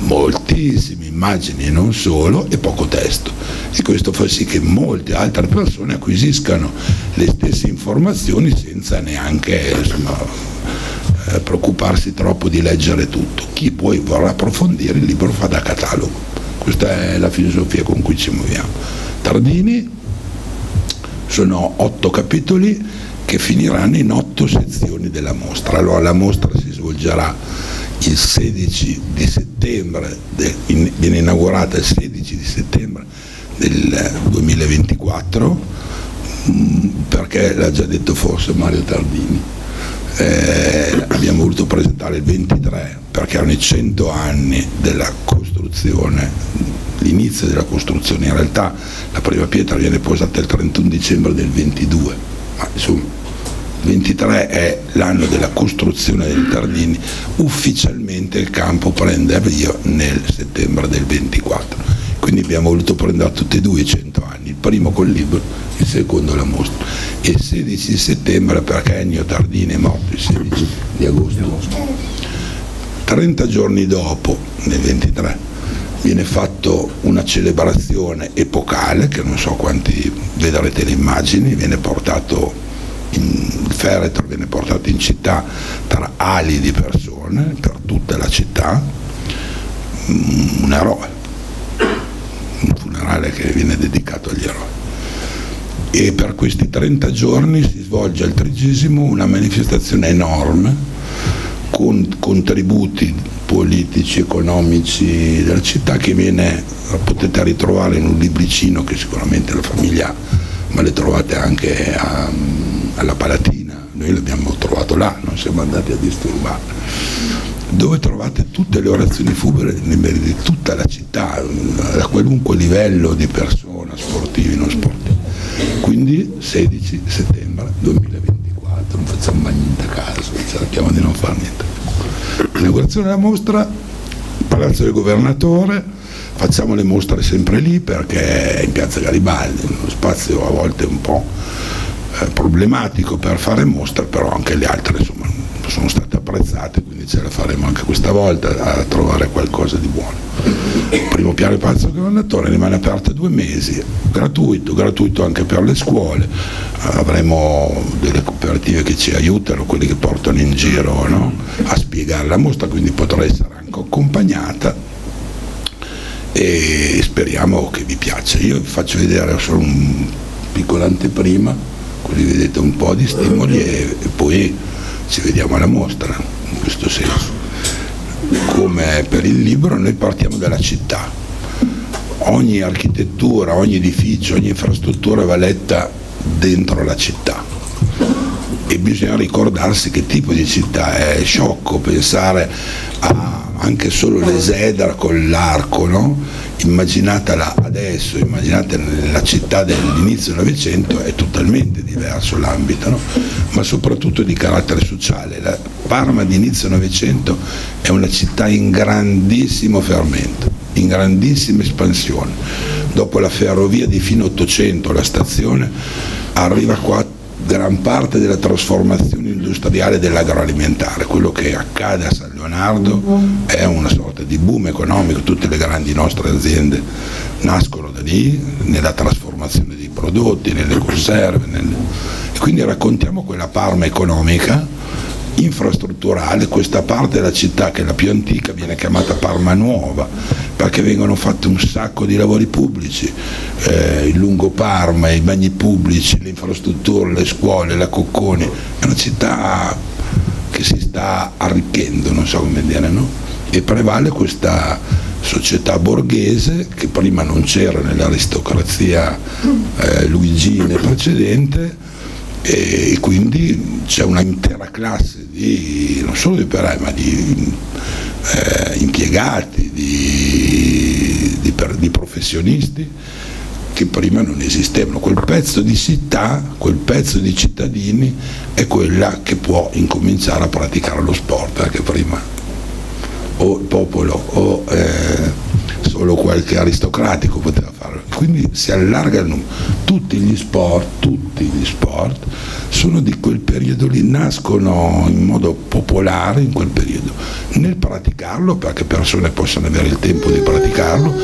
moltissime immagini e non solo e poco testo. E questo fa sì che molte altre persone acquisiscano le stesse informazioni senza neanche insomma, eh, preoccuparsi troppo di leggere tutto. Chi poi vorrà approfondire il libro fa da catalogo. Questa è la filosofia con cui ci muoviamo. Tardini sono otto capitoli che finiranno in otto sezioni della mostra. Allora la mostra si svolgerà il 16 di settembre, in, viene inaugurata il 16 di settembre del 2024 mm, perché l'ha già detto forse Mario Tardini eh, abbiamo voluto presentare il 23 perché erano i 100 anni della costruzione, l'inizio della costruzione, in realtà la prima pietra viene posata il 31 dicembre del 22, ma insomma il 23 è l'anno della costruzione del Tardini, ufficialmente il campo prende avvio nel settembre del 24 quindi abbiamo voluto prendere tutti e due i 100 anni, primo col libro, il secondo la mostra. E il 16 settembre perché Ennio Tardini è morto il 16 di agosto. 30 giorni dopo, nel 23, viene fatta una celebrazione epocale, che non so quanti vedrete le immagini, viene portato in, il feretro viene portato in città tra ali di persone, per tutta la città, un eroe funerale che viene dedicato agli eroi. E per questi 30 giorni si svolge al trigesimo una manifestazione enorme con contributi politici, economici della città che viene, potete ritrovare in un libricino che sicuramente la famiglia ma le trovate anche a, alla Palatina, noi l'abbiamo trovato là, non siamo andati a disturbare dove trovate tutte le orazioni fubre di tutta la città, a qualunque livello di persona, sportivi, non sportivi. Quindi 16 settembre 2024, non facciamo mai niente a caso, cerchiamo di non fare niente. L'inaugurazione della mostra, Palazzo del Governatore, Facciamo le mostre sempre lì perché è in piazza Garibaldi, uno spazio a volte un po' eh, problematico per fare mostre, però anche le altre insomma, sono state apprezzate, quindi ce la faremo anche questa volta a trovare qualcosa di buono. Primo piano di Palazzo Governatore rimane aperto due mesi, gratuito, gratuito anche per le scuole, avremo delle cooperative che ci aiutano, quelli che portano in giro no? a spiegare la mostra, quindi potrà essere anche accompagnata e speriamo che vi piaccia. Io vi faccio vedere solo un piccolo anteprima, così vedete un po' di stimoli e, e poi ci vediamo alla mostra, in questo senso. Come per il libro noi partiamo dalla città, ogni architettura, ogni edificio, ogni infrastruttura va letta dentro la città e bisogna ricordarsi che tipo di città è sciocco pensare a anche solo l'esedra con l'arco, no? Immaginatela adesso, immaginate nella città dell'inizio del Novecento, è totalmente diverso l'ambito, no? ma soprattutto di carattere sociale. La Parma di inizio Novecento è una città in grandissimo fermento, in grandissima espansione. Dopo la ferrovia di fine Ottocento, la stazione, arriva qua gran parte della trasformazione industriale dell'agroalimentare, quello che accade a San Leonardo è una sorta di boom economico, tutte le grandi nostre aziende nascono da lì, nella trasformazione dei prodotti, nelle conserve, nelle... e quindi raccontiamo quella Parma economica infrastrutturale, questa parte della città che è la più antica viene chiamata Parma Nuova, perché vengono fatti un sacco di lavori pubblici, eh, il lungo Parma, i bagni pubblici, le infrastrutture, le scuole, la Cocconi, è una città che si sta arricchendo, non so come dire, no? e prevale questa società borghese che prima non c'era nell'aristocrazia eh, luigine precedente e quindi c'è una intera classe di, non solo di operai ma di eh, impiegati, di, di, di professionisti che prima non esistevano. Quel pezzo di città, quel pezzo di cittadini è quella che può incominciare a praticare lo sport, perché prima o il popolo o eh, solo qualche aristocratico poteva farlo. Quindi si allargano tutti gli sport, tutti gli sport sono di quel periodo lì, nascono in modo popolare in quel periodo, nel praticarlo perché persone possono avere il tempo di praticarlo,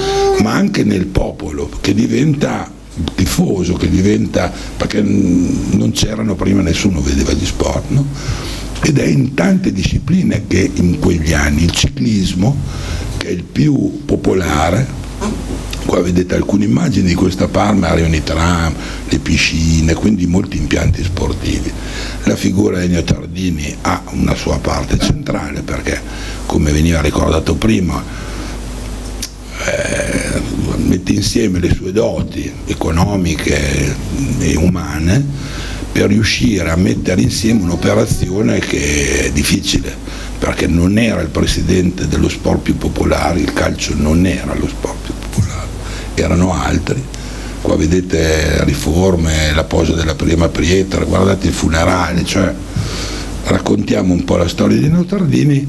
ma anche nel popolo che diventa tifoso, che diventa, perché non c'erano prima, nessuno vedeva gli sport, no? ed è in tante discipline che in quegli anni il ciclismo, che è il più popolare, qua vedete alcune immagini di questa Parma, arrivano i tram, le piscine, quindi molti impianti sportivi. La figura di Ennio Tardini ha una sua parte centrale perché, come veniva ricordato prima, eh, mette insieme le sue doti economiche e umane per riuscire a mettere insieme un'operazione che è difficile, perché non era il presidente dello sport più popolare, il calcio non era lo sport più popolare, erano altri. Qua vedete riforme, la posa della prima pietra, guardate il funerale, cioè raccontiamo un po' la storia di Notardini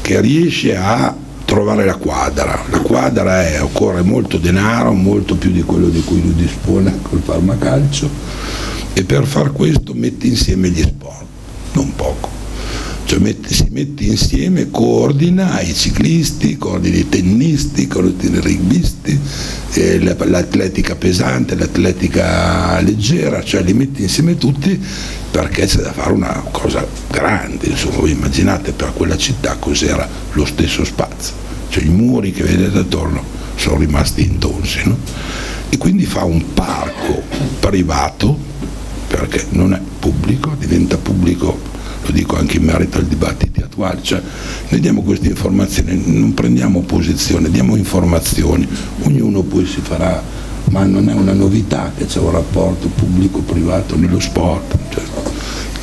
che riesce a trovare la quadra. La quadra è, occorre molto denaro, molto più di quello di cui lui dispone col farmacalcio e per far questo mette insieme gli sport, non poco. Cioè mette, si mette insieme, coordina i ciclisti, coordina i tennisti, coordina i rugbisti, eh, l'atletica pesante, l'atletica leggera, cioè li mette insieme tutti perché c'è da fare una cosa grande, insomma voi immaginate per quella città cos'era lo stesso spazio, cioè i muri che vedete attorno sono rimasti intonsi, no? e quindi fa un parco privato perché non è pubblico, diventa pubblico, lo dico anche in merito ai dibattiti attuali, cioè noi diamo queste informazioni, non prendiamo posizione, diamo informazioni, ognuno poi si farà, ma non è una novità che c'è un rapporto pubblico-privato nello sport. Cioè,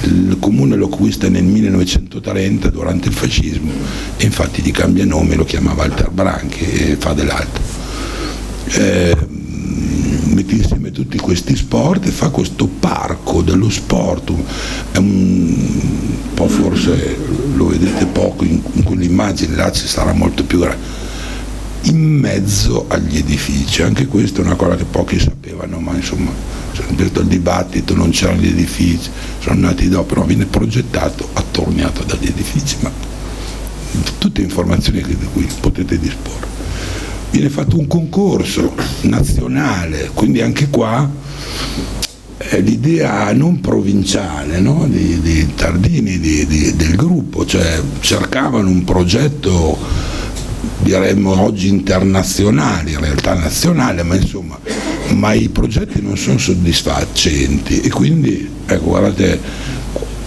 il comune lo acquista nel 1930 durante il fascismo e infatti gli cambia nome, lo chiama Walter Branchi e fa dell'altro. Eh, mette insieme tutti questi sport e fa questo parco dello sport, è un po' forse lo vedete poco in, in quell'immagine, là ci sarà molto più grande, in mezzo agli edifici, anche questa è una cosa che pochi sapevano, ma insomma, rispetto al dibattito non c'erano gli edifici, sono nati dopo, no, viene progettato attorniato dagli edifici, ma tutte informazioni di cui potete disporre. Viene fatto un concorso nazionale, quindi anche qua è l'idea non provinciale no? di, di, Tardini, di, di, del gruppo, cioè cercavano un progetto diremmo oggi internazionale, in realtà nazionale, ma insomma, ma i progetti non sono soddisfacenti e quindi, ecco, guardate,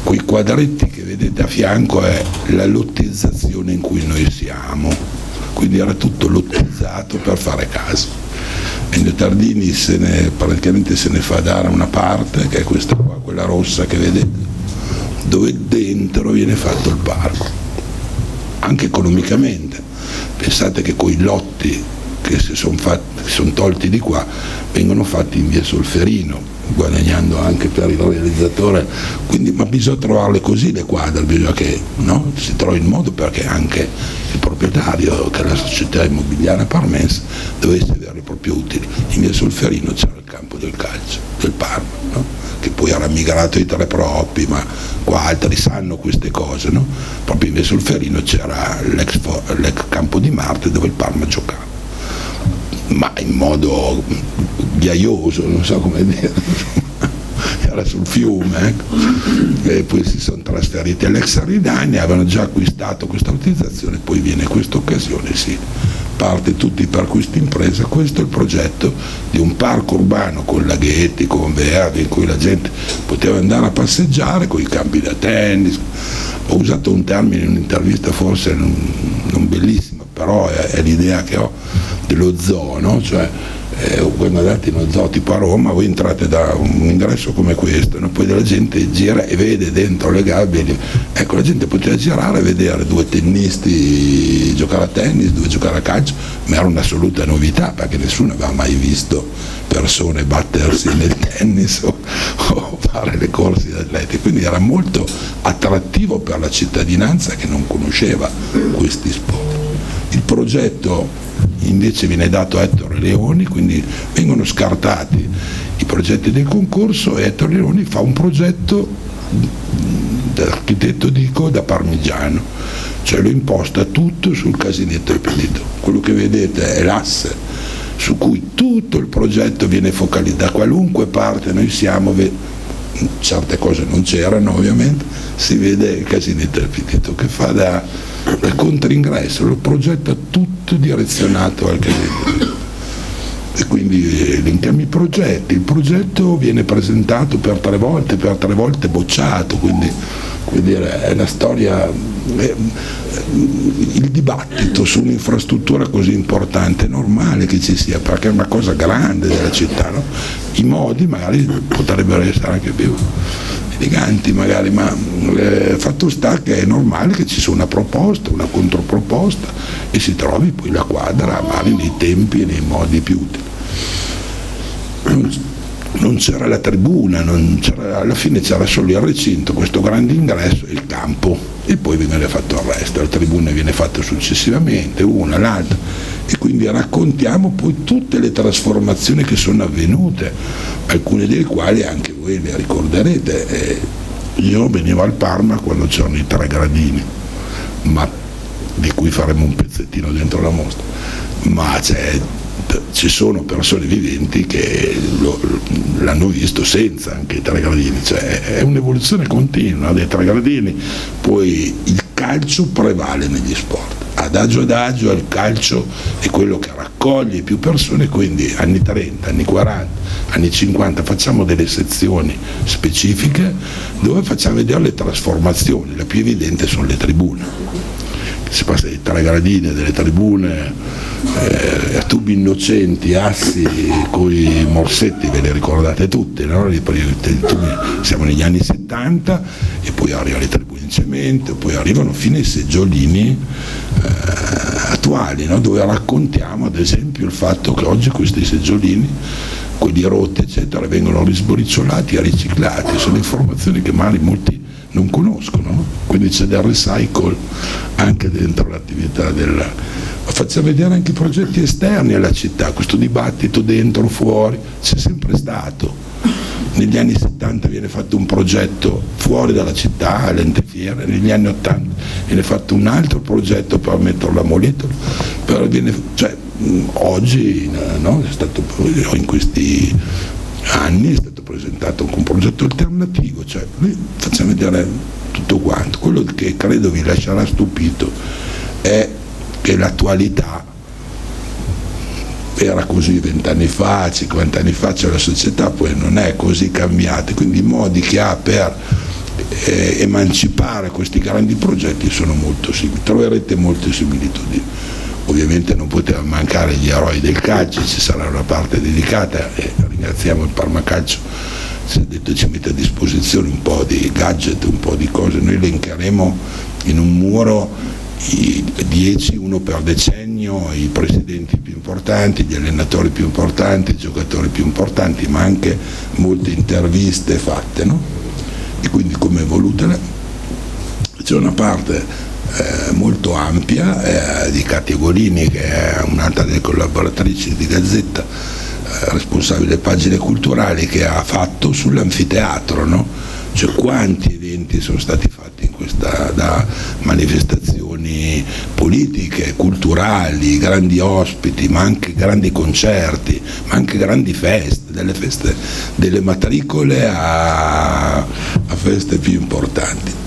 quei quadretti che vedete a fianco è la lottizzazione in cui noi siamo, quindi era tutto lottizzato per fare caso. Ennio Tardini se ne, praticamente se ne fa dare una parte, che è questa qua, quella rossa che vedete, dove dentro viene fatto il parco, anche economicamente. Pensate che quei lotti che si sono, son tolti di qua vengono fatti in via Solferino, guadagnando anche per il realizzatore, Quindi, ma bisogna trovarle così le quadre, bisogna che no? si trovi il modo perché anche il proprietario, che è la società immobiliare parmense, dovesse avere i propri utili. In via Solferino c'era il campo del calcio, del Parma, no? che poi era migrato ai tre propri, ma qua altri sanno queste cose. No? Proprio in via Solferino c'era l'ex campo di Marte dove il Parma giocava ma in modo ghiaioso, non so come dire, era sul fiume, ecco. e poi si sono trasferiti all'ex Aridani, avevano già acquistato questa utilizzazione, poi viene questa occasione, si parte tutti per questa impresa, questo è il progetto di un parco urbano con laghetti, con verde, in cui la gente poteva andare a passeggiare, con i campi da tennis, ho usato un termine in un'intervista forse non, non bellissima, però è, è l'idea che ho dello zoo, no? cioè eh, quando andate in uno zoo tipo a Roma voi entrate da un ingresso come questo, no? poi la gente gira e vede dentro le gabbie, ecco la gente poteva girare e vedere due tennisti giocare a tennis, due giocare a calcio, ma era un'assoluta novità perché nessuno aveva mai visto persone battersi nel tennis o, o fare le corse atleti, quindi era molto attrattivo per la cittadinanza che non conosceva questi sport. Progetto invece viene dato a Ettore Leoni, quindi vengono scartati i progetti del concorso e Ettore Leoni fa un progetto d'architetto dico da parmigiano, cioè lo imposta tutto sul casinetto del pedito. Quello che vedete è l'asse su cui tutto il progetto viene focalizzato, da qualunque parte noi siamo, certe cose non c'erano ovviamente, si vede il casinetto del pedito che fa da il controingresso, lo progetta tutto direzionato al cliente. E quindi elenchiamo i progetti, il progetto viene presentato per tre volte, per tre volte bocciato, quindi dire, è la storia, è, il dibattito su un'infrastruttura così importante è normale che ci sia, perché è una cosa grande della città, no? i modi magari potrebbero essere anche più eleganti magari, ma eh, fatto sta che è normale che ci sia una proposta, una controproposta e si trovi poi la quadra magari nei tempi e nei modi più utili. Non c'era la tribuna, c'era, alla fine c'era solo il recinto, questo grande ingresso e il campo. E poi viene fatto il resto, la tribuna viene fatta successivamente, una, l'altra. E quindi raccontiamo poi tutte le trasformazioni che sono avvenute, alcune delle quali anche voi le ricorderete. Eh, io venivo al Parma quando c'erano i tre gradini, ma di cui faremo un pezzettino dentro la mostra, ma ci sono persone viventi che l'hanno visto senza anche i tre gradini, cioè è un'evoluzione continua dei tre gradini, poi il calcio prevale negli sport adagio adagio il calcio è quello che raccoglie più persone, quindi anni 30, anni 40, anni 50 facciamo delle sezioni specifiche dove facciamo vedere le trasformazioni, la più evidente sono le tribune. Si passa dai tre gradine delle tribune eh, a tubi innocenti, assi con i morsetti, ve le ricordate tutte, no? siamo negli anni 70 e poi arriva le tribune cemento, poi arrivano fino ai seggiolini eh, attuali, no? dove raccontiamo ad esempio il fatto che oggi questi seggiolini, quelli rotti eccetera, vengono risbriciolati e riciclati, sono informazioni che magari molti non conoscono, quindi c'è del recycle anche dentro l'attività della... Faccia vedere anche i progetti esterni alla città, questo dibattito dentro, fuori, c'è sempre stato. Negli anni 70 viene fatto un progetto fuori dalla città, a Lentefiere, negli anni 80 viene fatto un altro progetto per metterlo a Molitolo, però viene, cioè, oggi no, stato, in questi anni è stato presentato un progetto alternativo, cioè noi facciamo vedere tutto quanto. Quello che credo vi lascerà stupito è che l'attualità era così vent'anni fa, 50 anni fa, cioè la società poi non è così cambiata, quindi i modi che ha per eh, emancipare questi grandi progetti sono molto simili, troverete molte similitudini. Ovviamente non poteva mancare gli eroi del calcio, ci sarà una parte dedicata e ringraziamo il Parma Calcio, ci ha detto ci mette a disposizione un po' di gadget, un po' di cose, noi elencheremo in un muro i 10, uno per decennio, i presidenti più importanti, gli allenatori più importanti, i giocatori più importanti, ma anche molte interviste fatte. No? E quindi come evolutele? C'è una parte eh, molto ampia eh, di Categolini che è un'altra delle collaboratrici di Gazzetta, eh, responsabile pagine culturali che ha fatto sull'anfiteatro, no? cioè quanti eventi sono stati fatti questa, da manifestazioni politiche, culturali, grandi ospiti, ma anche grandi concerti, ma anche grandi feste, delle feste delle matricole a, a feste più importanti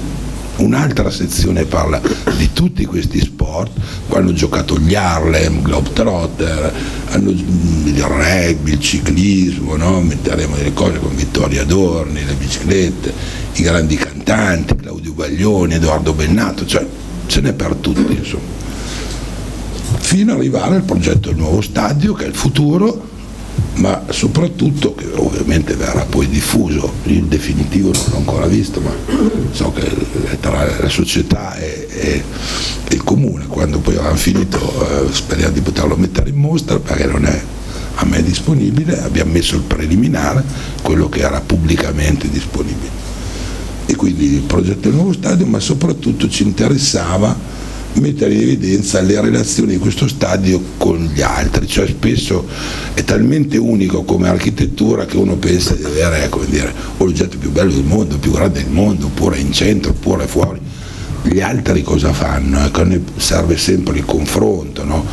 un'altra sezione parla di tutti questi sport, hanno giocato gli Harlem, Globetrotter, hanno, mm, il rugby, il ciclismo, no? metteremo delle cose con Vittorio Adorni, le biciclette, i grandi cantanti, Claudio Baglioni, Edoardo Bennato, cioè ce n'è per tutti insomma. Fino ad arrivare al progetto del nuovo stadio che è il futuro ma soprattutto che ovviamente verrà poi diffuso, il definitivo non l'ho ancora visto, ma so che tra la società e, e, e il comune, quando poi avranno finito eh, speriamo di poterlo mettere in mostra perché non è a me disponibile, abbiamo messo il preliminare, quello che era pubblicamente disponibile. E quindi il progetto del nuovo stadio, ma soprattutto ci interessava mettere in evidenza le relazioni di questo stadio con gli altri, cioè spesso è talmente unico come architettura che uno pensa di avere dire, l'oggetto più bello del mondo, più grande del mondo, oppure in centro, oppure fuori. Gli altri cosa fanno? Ecco, a noi serve sempre il confronto, no?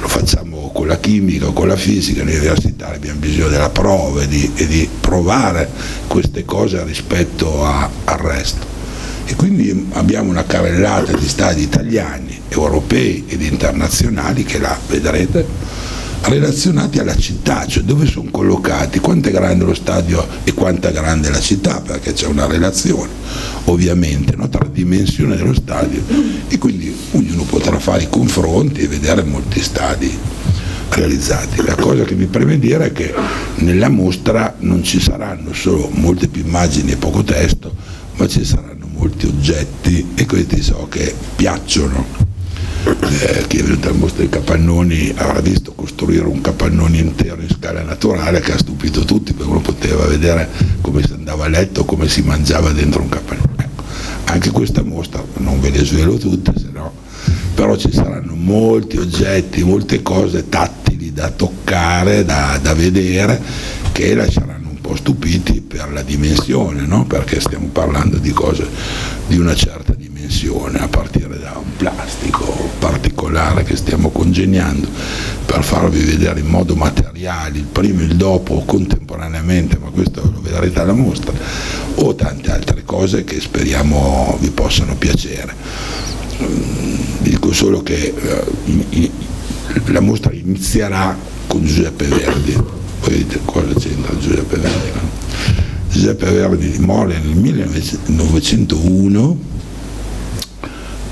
lo facciamo con la chimica o con la fisica, noi universitari abbiamo bisogno della prova e di, e di provare queste cose rispetto a, al resto e quindi abbiamo una carrellata di stadi italiani, europei ed internazionali che là vedrete relazionati alla città, cioè dove sono collocati, quanto è grande lo stadio e quanto è grande la città, perché c'è una relazione ovviamente no, tra dimensione dello stadio e quindi ognuno potrà fare i confronti e vedere molti stadi realizzati. La cosa che mi preme dire è che nella mostra non ci saranno solo molte più immagini e poco testo, ma ci saranno molti oggetti e questi so che piacciono. Eh, chi è venuto al mostro dei capannoni avrà visto costruire un capannone intero in scala naturale che ha stupito tutti perché uno poteva vedere come si andava a letto, come si mangiava dentro un capannone. Ecco, anche questa mostra, non ve le svelo tutte, no, però ci saranno molti oggetti, molte cose tattili da toccare, da, da vedere, che lasceranno po' stupiti per la dimensione, no? perché stiamo parlando di cose di una certa dimensione, a partire da un plastico particolare che stiamo congegnando per farvi vedere in modo materiale il prima e il dopo contemporaneamente, ma questo lo vedrete alla mostra, o tante altre cose che speriamo vi possano piacere. Mm, dico solo che eh, la mostra inizierà con Giuseppe Verdi poi dite cosa c'entra Giuseppe Verdi? Giuseppe Verdi muore nel 1901,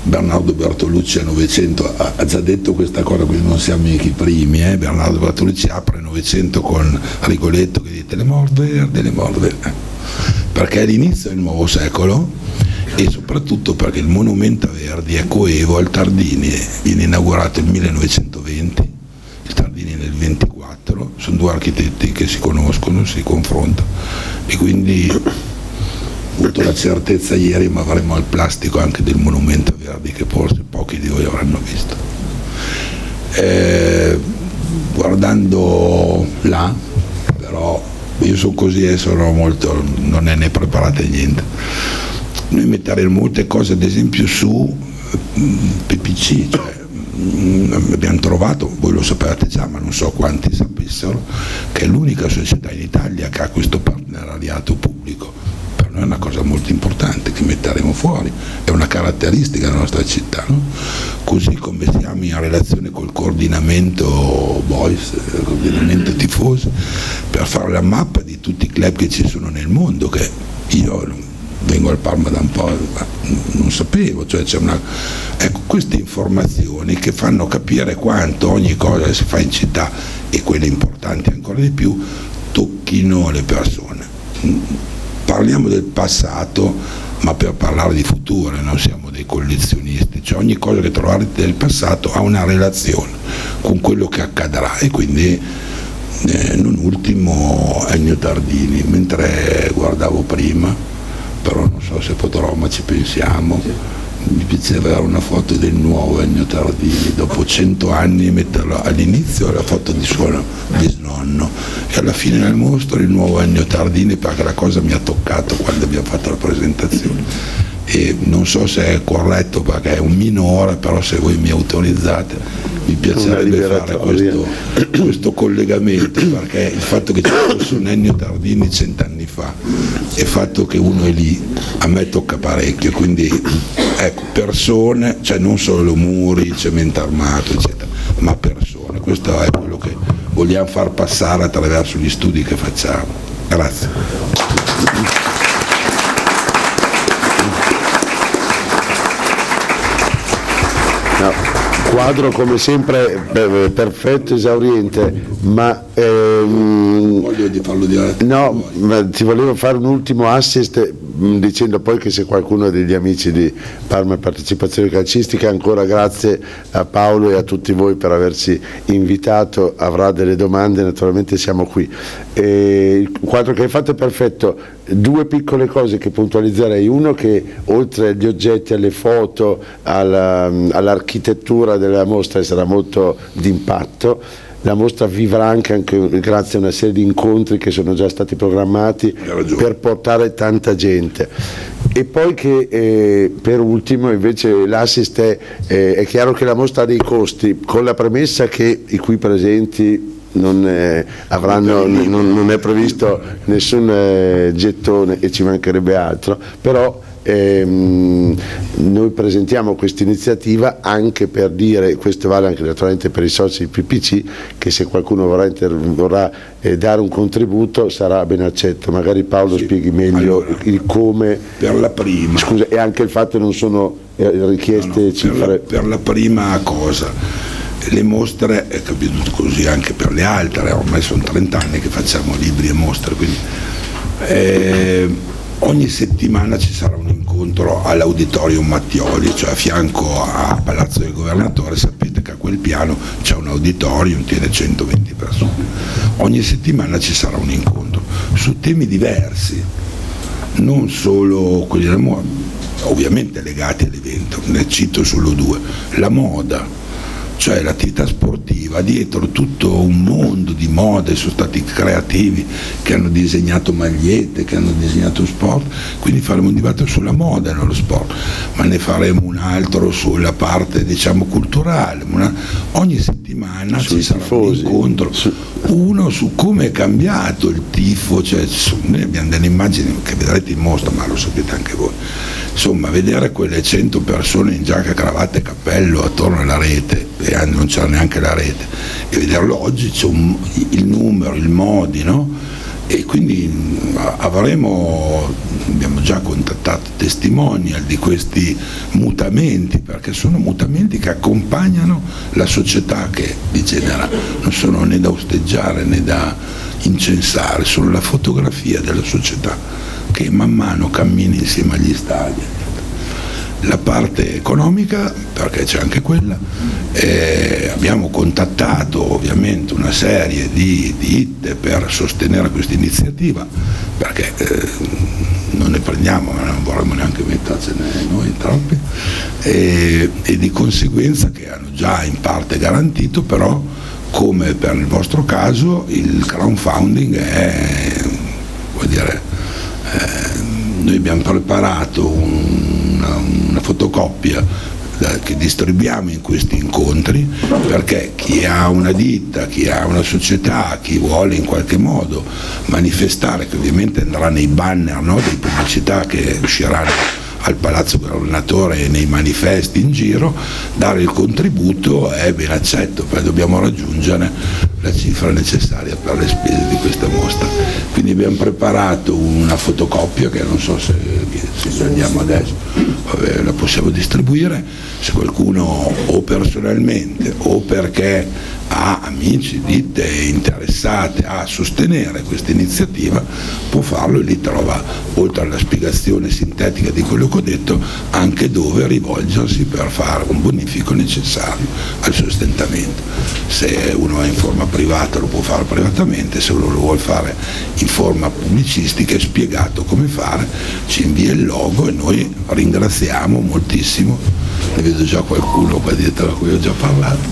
Bernardo Bertolucci a 900 ha, già detto questa cosa, quindi non siamo mica i primi, eh? Bernardo Bertolucci apre 900 con Rigoletto che dice le morte verde, le morte verde, perché è l'inizio del nuovo secolo e soprattutto perché il monumento a Verdi è coevo al Tardini, viene inaugurato nel 1920, il Tardini nel 24 sono due architetti che si conoscono, si confrontano e quindi avuto la certezza ieri, ma avremo il plastico anche del monumento Verdi che forse pochi di voi avranno visto. Eh, guardando là, però io sono così e sono molto, non è né preparato niente. Noi metteremo molte cose ad esempio su PPC, cioè Mm, abbiamo trovato, voi lo sapete già, ma non so quanti sapessero, che è l'unica società in Italia che ha questo partenariato pubblico. Per noi è una cosa molto importante che metteremo fuori, è una caratteristica della nostra città. No? Così come siamo in relazione col coordinamento boys, il coordinamento tifosi, per fare la mappa di tutti i club che ci sono nel mondo, che io vengo al Parma da un po', non sapevo, cioè c'è una... Ecco, queste informazioni che fanno capire quanto ogni cosa che si fa in città e quelle importanti ancora di più tocchino le persone. Parliamo del passato, ma per parlare di futuro, non siamo dei collezionisti, cioè ogni cosa che trovate del passato ha una relazione con quello che accadrà e quindi eh, non ultimo Ennio Tardini, mentre guardavo prima però non so se potrò, ma ci pensiamo. Mi piaceva una foto del nuovo Ennio Tardini, dopo cento anni metterlo all'inizio la foto di suo bisnonno e alla fine del mostro il nuovo Ennio Tardini perché la cosa mi ha toccato quando abbiamo fatto la presentazione. E non so se è corretto perché è un minore, però se voi mi autorizzate mi piacerebbe fare questo, questo, collegamento perché il fatto che ci fosse un Ennio Tardini cent'anni fa e il fatto che uno è lì a me tocca parecchio, quindi ecco, persone, cioè non solo muri, cemento armato, eccetera, ma persone, questo è quello che vogliamo far passare attraverso gli studi che facciamo. Grazie. No, quadro come sempre perfetto, esauriente, ma ehm, voglio di farlo dire. No, ma ti volevo fare un ultimo assist mm, dicendo poi che se qualcuno degli amici di Parma Partecipazione Calcistica ancora grazie a Paolo e a tutti voi per averci invitato, avrà delle domande, naturalmente siamo qui. E il quadro che hai fatto è perfetto, due piccole cose che puntualizzerei, uno che oltre agli oggetti, alle foto, all'architettura della mostra sarà molto d'impatto, la mostra vivrà anche, anche, grazie a una serie di incontri che sono già stati programmati per portare tanta gente. E poi che eh, per ultimo invece l'assist è, eh, è chiaro che la mostra ha dei costi, con la premessa che i qui presenti non, eh, avranno, non, non, è previsto nessun eh, gettone e ci mancherebbe altro, però ehm, noi presentiamo questa iniziativa anche per dire, questo vale anche naturalmente per i soci di PPC, che se qualcuno vorrà, vorrà eh, dare un contributo sarà ben accetto, magari Paolo sì. spieghi meglio allora, il come. Per la prima. Scusa, e anche il fatto che non sono eh, richieste no, no, cifre. Per la, per la prima cosa le mostre, è capito così anche per le altre, ormai sono 30 anni che facciamo libri e mostre, quindi eh, ogni settimana ci sarà un incontro all'Auditorium Mattioli, cioè a fianco a Palazzo del Governatore, sapete che a quel piano c'è un auditorium, tiene 120 persone. Ogni settimana ci sarà un incontro su temi diversi, non solo quelli del mondo, ovviamente legati all'evento, ne cito solo due, la moda, cioè l'attività sportiva, dietro tutto un mondo di mode, sono stati creativi che hanno disegnato magliette, che hanno disegnato sport, quindi faremo un dibattito sulla moda e non lo sport, ma ne faremo un altro sulla parte diciamo culturale, una... ogni settimana Sui ci sarà tifosi. un incontro, uno su come è cambiato il tifo, cioè, noi abbiamo delle immagini che vedrete in mostra, ma lo sapete anche voi, insomma vedere quelle 100 persone in giacca, cravatta e cappello attorno alla rete e non c'era neanche la rete e vederlo oggi c'è il numero, il modi no? e quindi avremo, abbiamo già contattato testimonial di questi mutamenti perché sono mutamenti che accompagnano la società che li genera, non sono né da osteggiare né da incensare, sono la fotografia della società che man mano cammina insieme agli stadi la parte economica, perché c'è anche quella, eh, abbiamo contattato ovviamente una serie di, di per sostenere questa iniziativa, perché eh, non è prendiamo, ma non vorremmo neanche mettercene noi troppi, e, e di conseguenza che hanno già in parte garantito, però come per il vostro caso il crowdfunding è, vuol dire, eh, noi abbiamo preparato una, una fotocopia che distribuiamo in questi incontri perché chi ha una ditta, chi ha una società, chi vuole in qualche modo manifestare, che ovviamente andrà nei banner no, delle pubblicità che usciranno al Palazzo Governatore e nei manifesti in giro, dare il contributo è ben accetto, poi dobbiamo raggiungere la cifra necessaria per le spese di questa mostra. Quindi abbiamo preparato una fotocopia che non so se, se andiamo adesso, vabbè, la possiamo distribuire, se qualcuno o personalmente o perché ha amici, ditte interessate a sostenere questa iniziativa può farlo e lì trova, oltre alla spiegazione sintetica di quello ho detto, anche dove rivolgersi per fare un bonifico necessario al sostentamento. Se uno è in forma privata lo può fare privatamente, se uno lo vuole fare in forma pubblicistica è spiegato come fare, ci invia il logo e noi ringraziamo moltissimo, ne vedo già qualcuno qua dietro a cui ho già parlato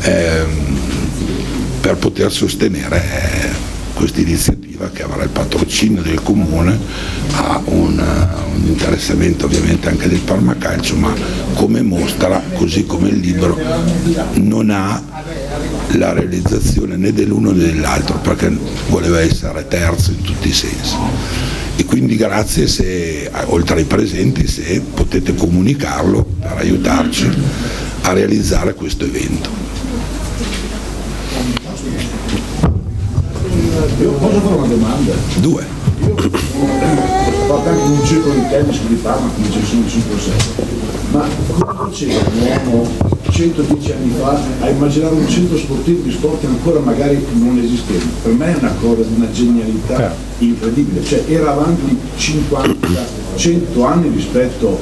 ehm, per poter sostenere questa iniziativa che avrà il patrocinio del comune, ha un, un, interessamento ovviamente anche del Parmacalcio, ma come mostra, così come il libro, non ha la realizzazione né dell'uno né dell'altro perché voleva essere terzo in tutti i sensi. E quindi grazie se, oltre ai presenti se potete comunicarlo per aiutarci a realizzare questo evento. Io posso fare una domanda? Due. Io ho fatto anche un circolo di tennis di Parma, come ci sono 5 o 6. Ma come faceva un uomo 110 anni fa a immaginare un centro sportivo di sport che ancora magari non esisteva? Per me è una cosa di una genialità incredibile. Cioè era avanti 50, 100 anni rispetto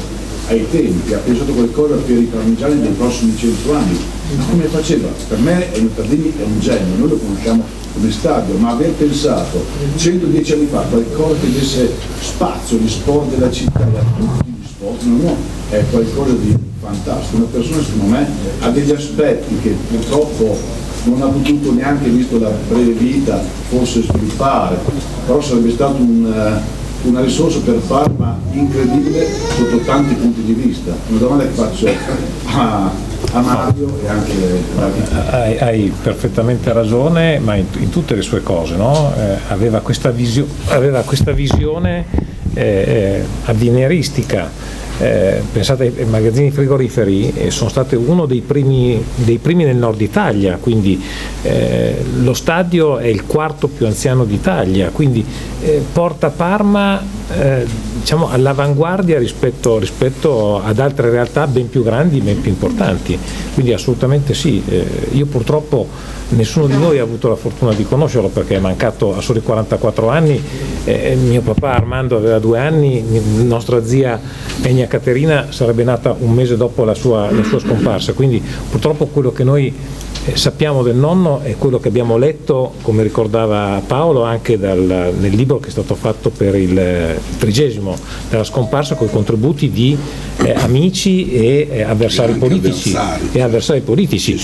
ai tempi, ha pensato qualcosa per i parmigiani dei prossimi 100 anni. Ma come faceva? Per me è un genio, noi lo conosciamo come stadio, ma aver pensato 110 anni fa qualcosa che desse spazio agli sport della città e a tutti gli sport, no, è qualcosa di fantastico. Una persona secondo me ha degli aspetti che purtroppo non ha potuto neanche, visto la breve vita, forse sviluppare, però sarebbe stato un, eh, una risorsa per Parma incredibile sotto tanti punti di vista. Una domanda che faccio a, a Mario e anche hai, hai, perfettamente ragione, ma in, in, tutte le sue cose, no? eh, aveva, questa visio, aveva, questa visione eh, eh avveniristica eh, pensate ai magazzini frigoriferi eh, sono stati uno dei primi, dei primi, nel nord Italia, quindi eh, lo stadio è il quarto più anziano d'Italia, quindi eh, porta Parma eh, diciamo, all'avanguardia rispetto, rispetto, ad altre realtà ben più grandi, ben più importanti, quindi assolutamente sì, io purtroppo nessuno di noi ha avuto la fortuna di conoscerlo perché è mancato a soli 44 anni, eh, mio papà Armando aveva due anni, nostra zia Egna Caterina sarebbe nata un mese dopo la sua, la sua scomparsa, quindi purtroppo quello che noi eh, sappiamo del nonno è quello che abbiamo letto, come ricordava Paolo, anche dal, nel libro che è stato fatto per il, il trigesimo della scomparsa con i contributi di eh, amici e eh, avversari politici. Avversari. E avversari politici.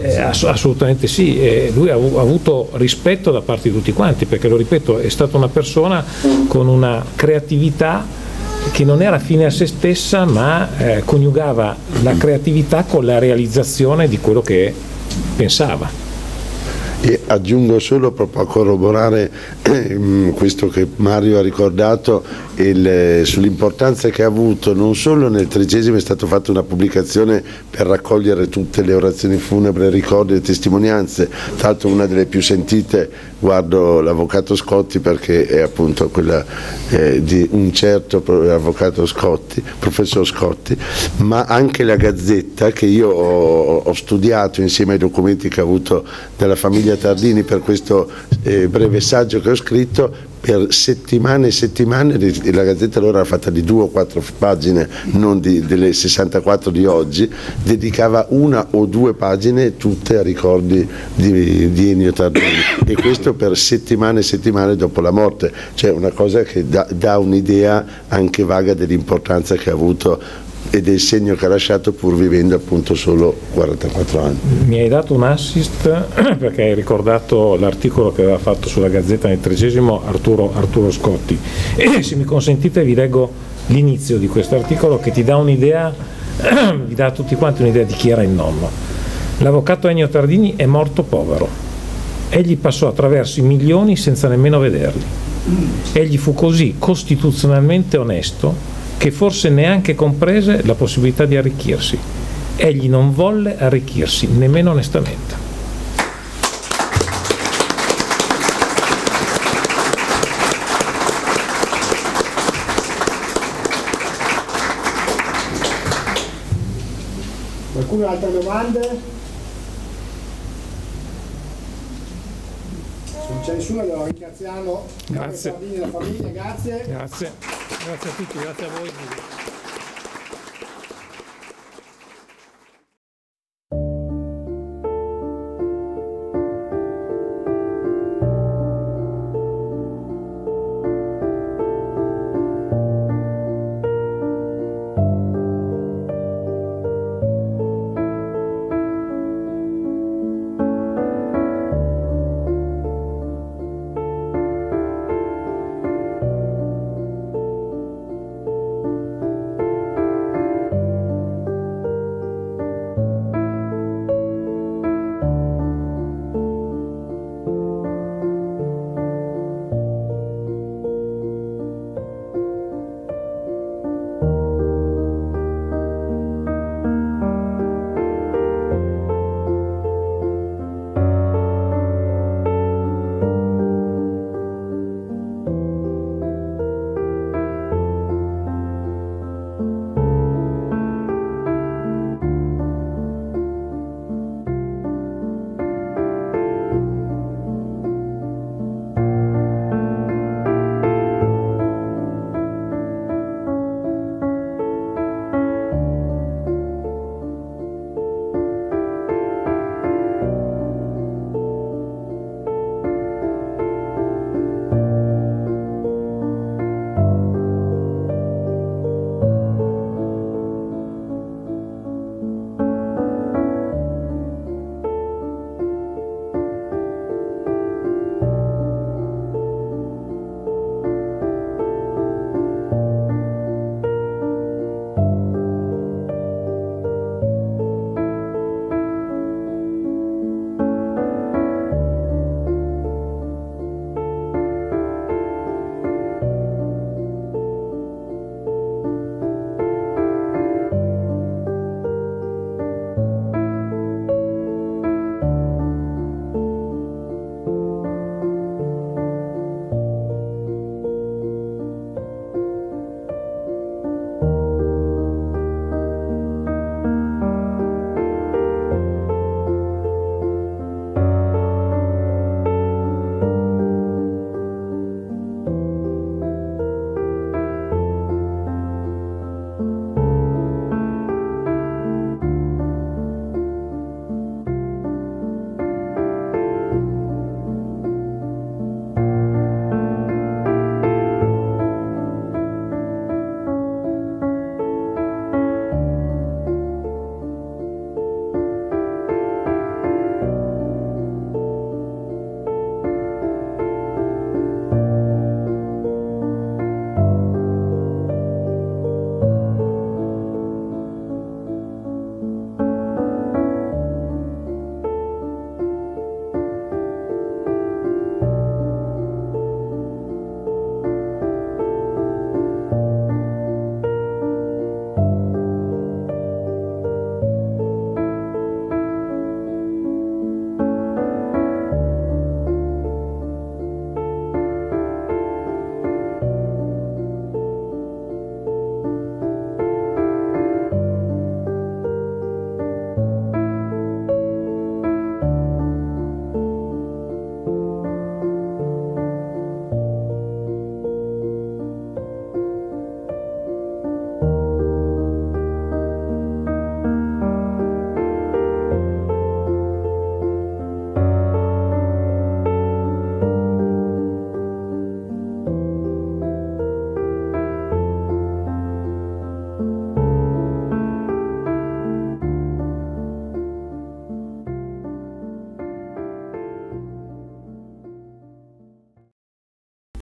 Eh, ass- assolutamente sì, eh, lui ha, ha, avuto rispetto da parte di tutti quanti, perché lo ripeto, è stata una persona con una creatività che non era fine a se stessa, ma eh, coniugava la creatività con la realizzazione di quello che pensava. E aggiungo solo proprio a corroborare eh, questo che Mario ha ricordato il, sull'importanza che ha avuto non solo nel tredicesimo è stata fatta una pubblicazione per raccogliere tutte le orazioni funebri, ricordi e testimonianze, tra l'altro una delle più sentite guardo l'avvocato Scotti perché è appunto quella eh, di un certo avvocato Scotti, professor Scotti, ma anche la Gazzetta che io ho, ho studiato insieme ai documenti che ha avuto della famiglia famiglia Tardini per questo eh, breve saggio che ho scritto per settimane e settimane la Gazzetta allora era fatta di due o quattro pagine, non di, delle 64 di oggi, dedicava una o due pagine tutte a ricordi di, di Ennio Tardini. E questo per settimane e settimane dopo la morte, cioè una cosa che dà un'idea anche vaga dell'importanza che ha avuto e del segno che ha lasciato pur vivendo appunto solo 44 anni. Mi hai dato un assist perché hai ricordato l'articolo che aveva fatto sulla Gazzetta nel tredicesimo Arturo, Arturo Scotti e se mi consentite vi leggo l'inizio di questo articolo che ti dà un'idea, vi dà a tutti quanti un'idea di chi era il nonno. L'avvocato Ennio Tardini è morto povero. Egli passò attraverso i milioni senza nemmeno vederli. Egli fu così costituzionalmente onesto che forse neanche comprese la possibilità di arricchirsi. Egli non volle arricchirsi, nemmeno onestamente. Qualcuno altre domande? Se non c'è nessuno, allora ringraziamo Grazie. famiglia, grazie. Grazie. Grazie a tutti, grazie a voi.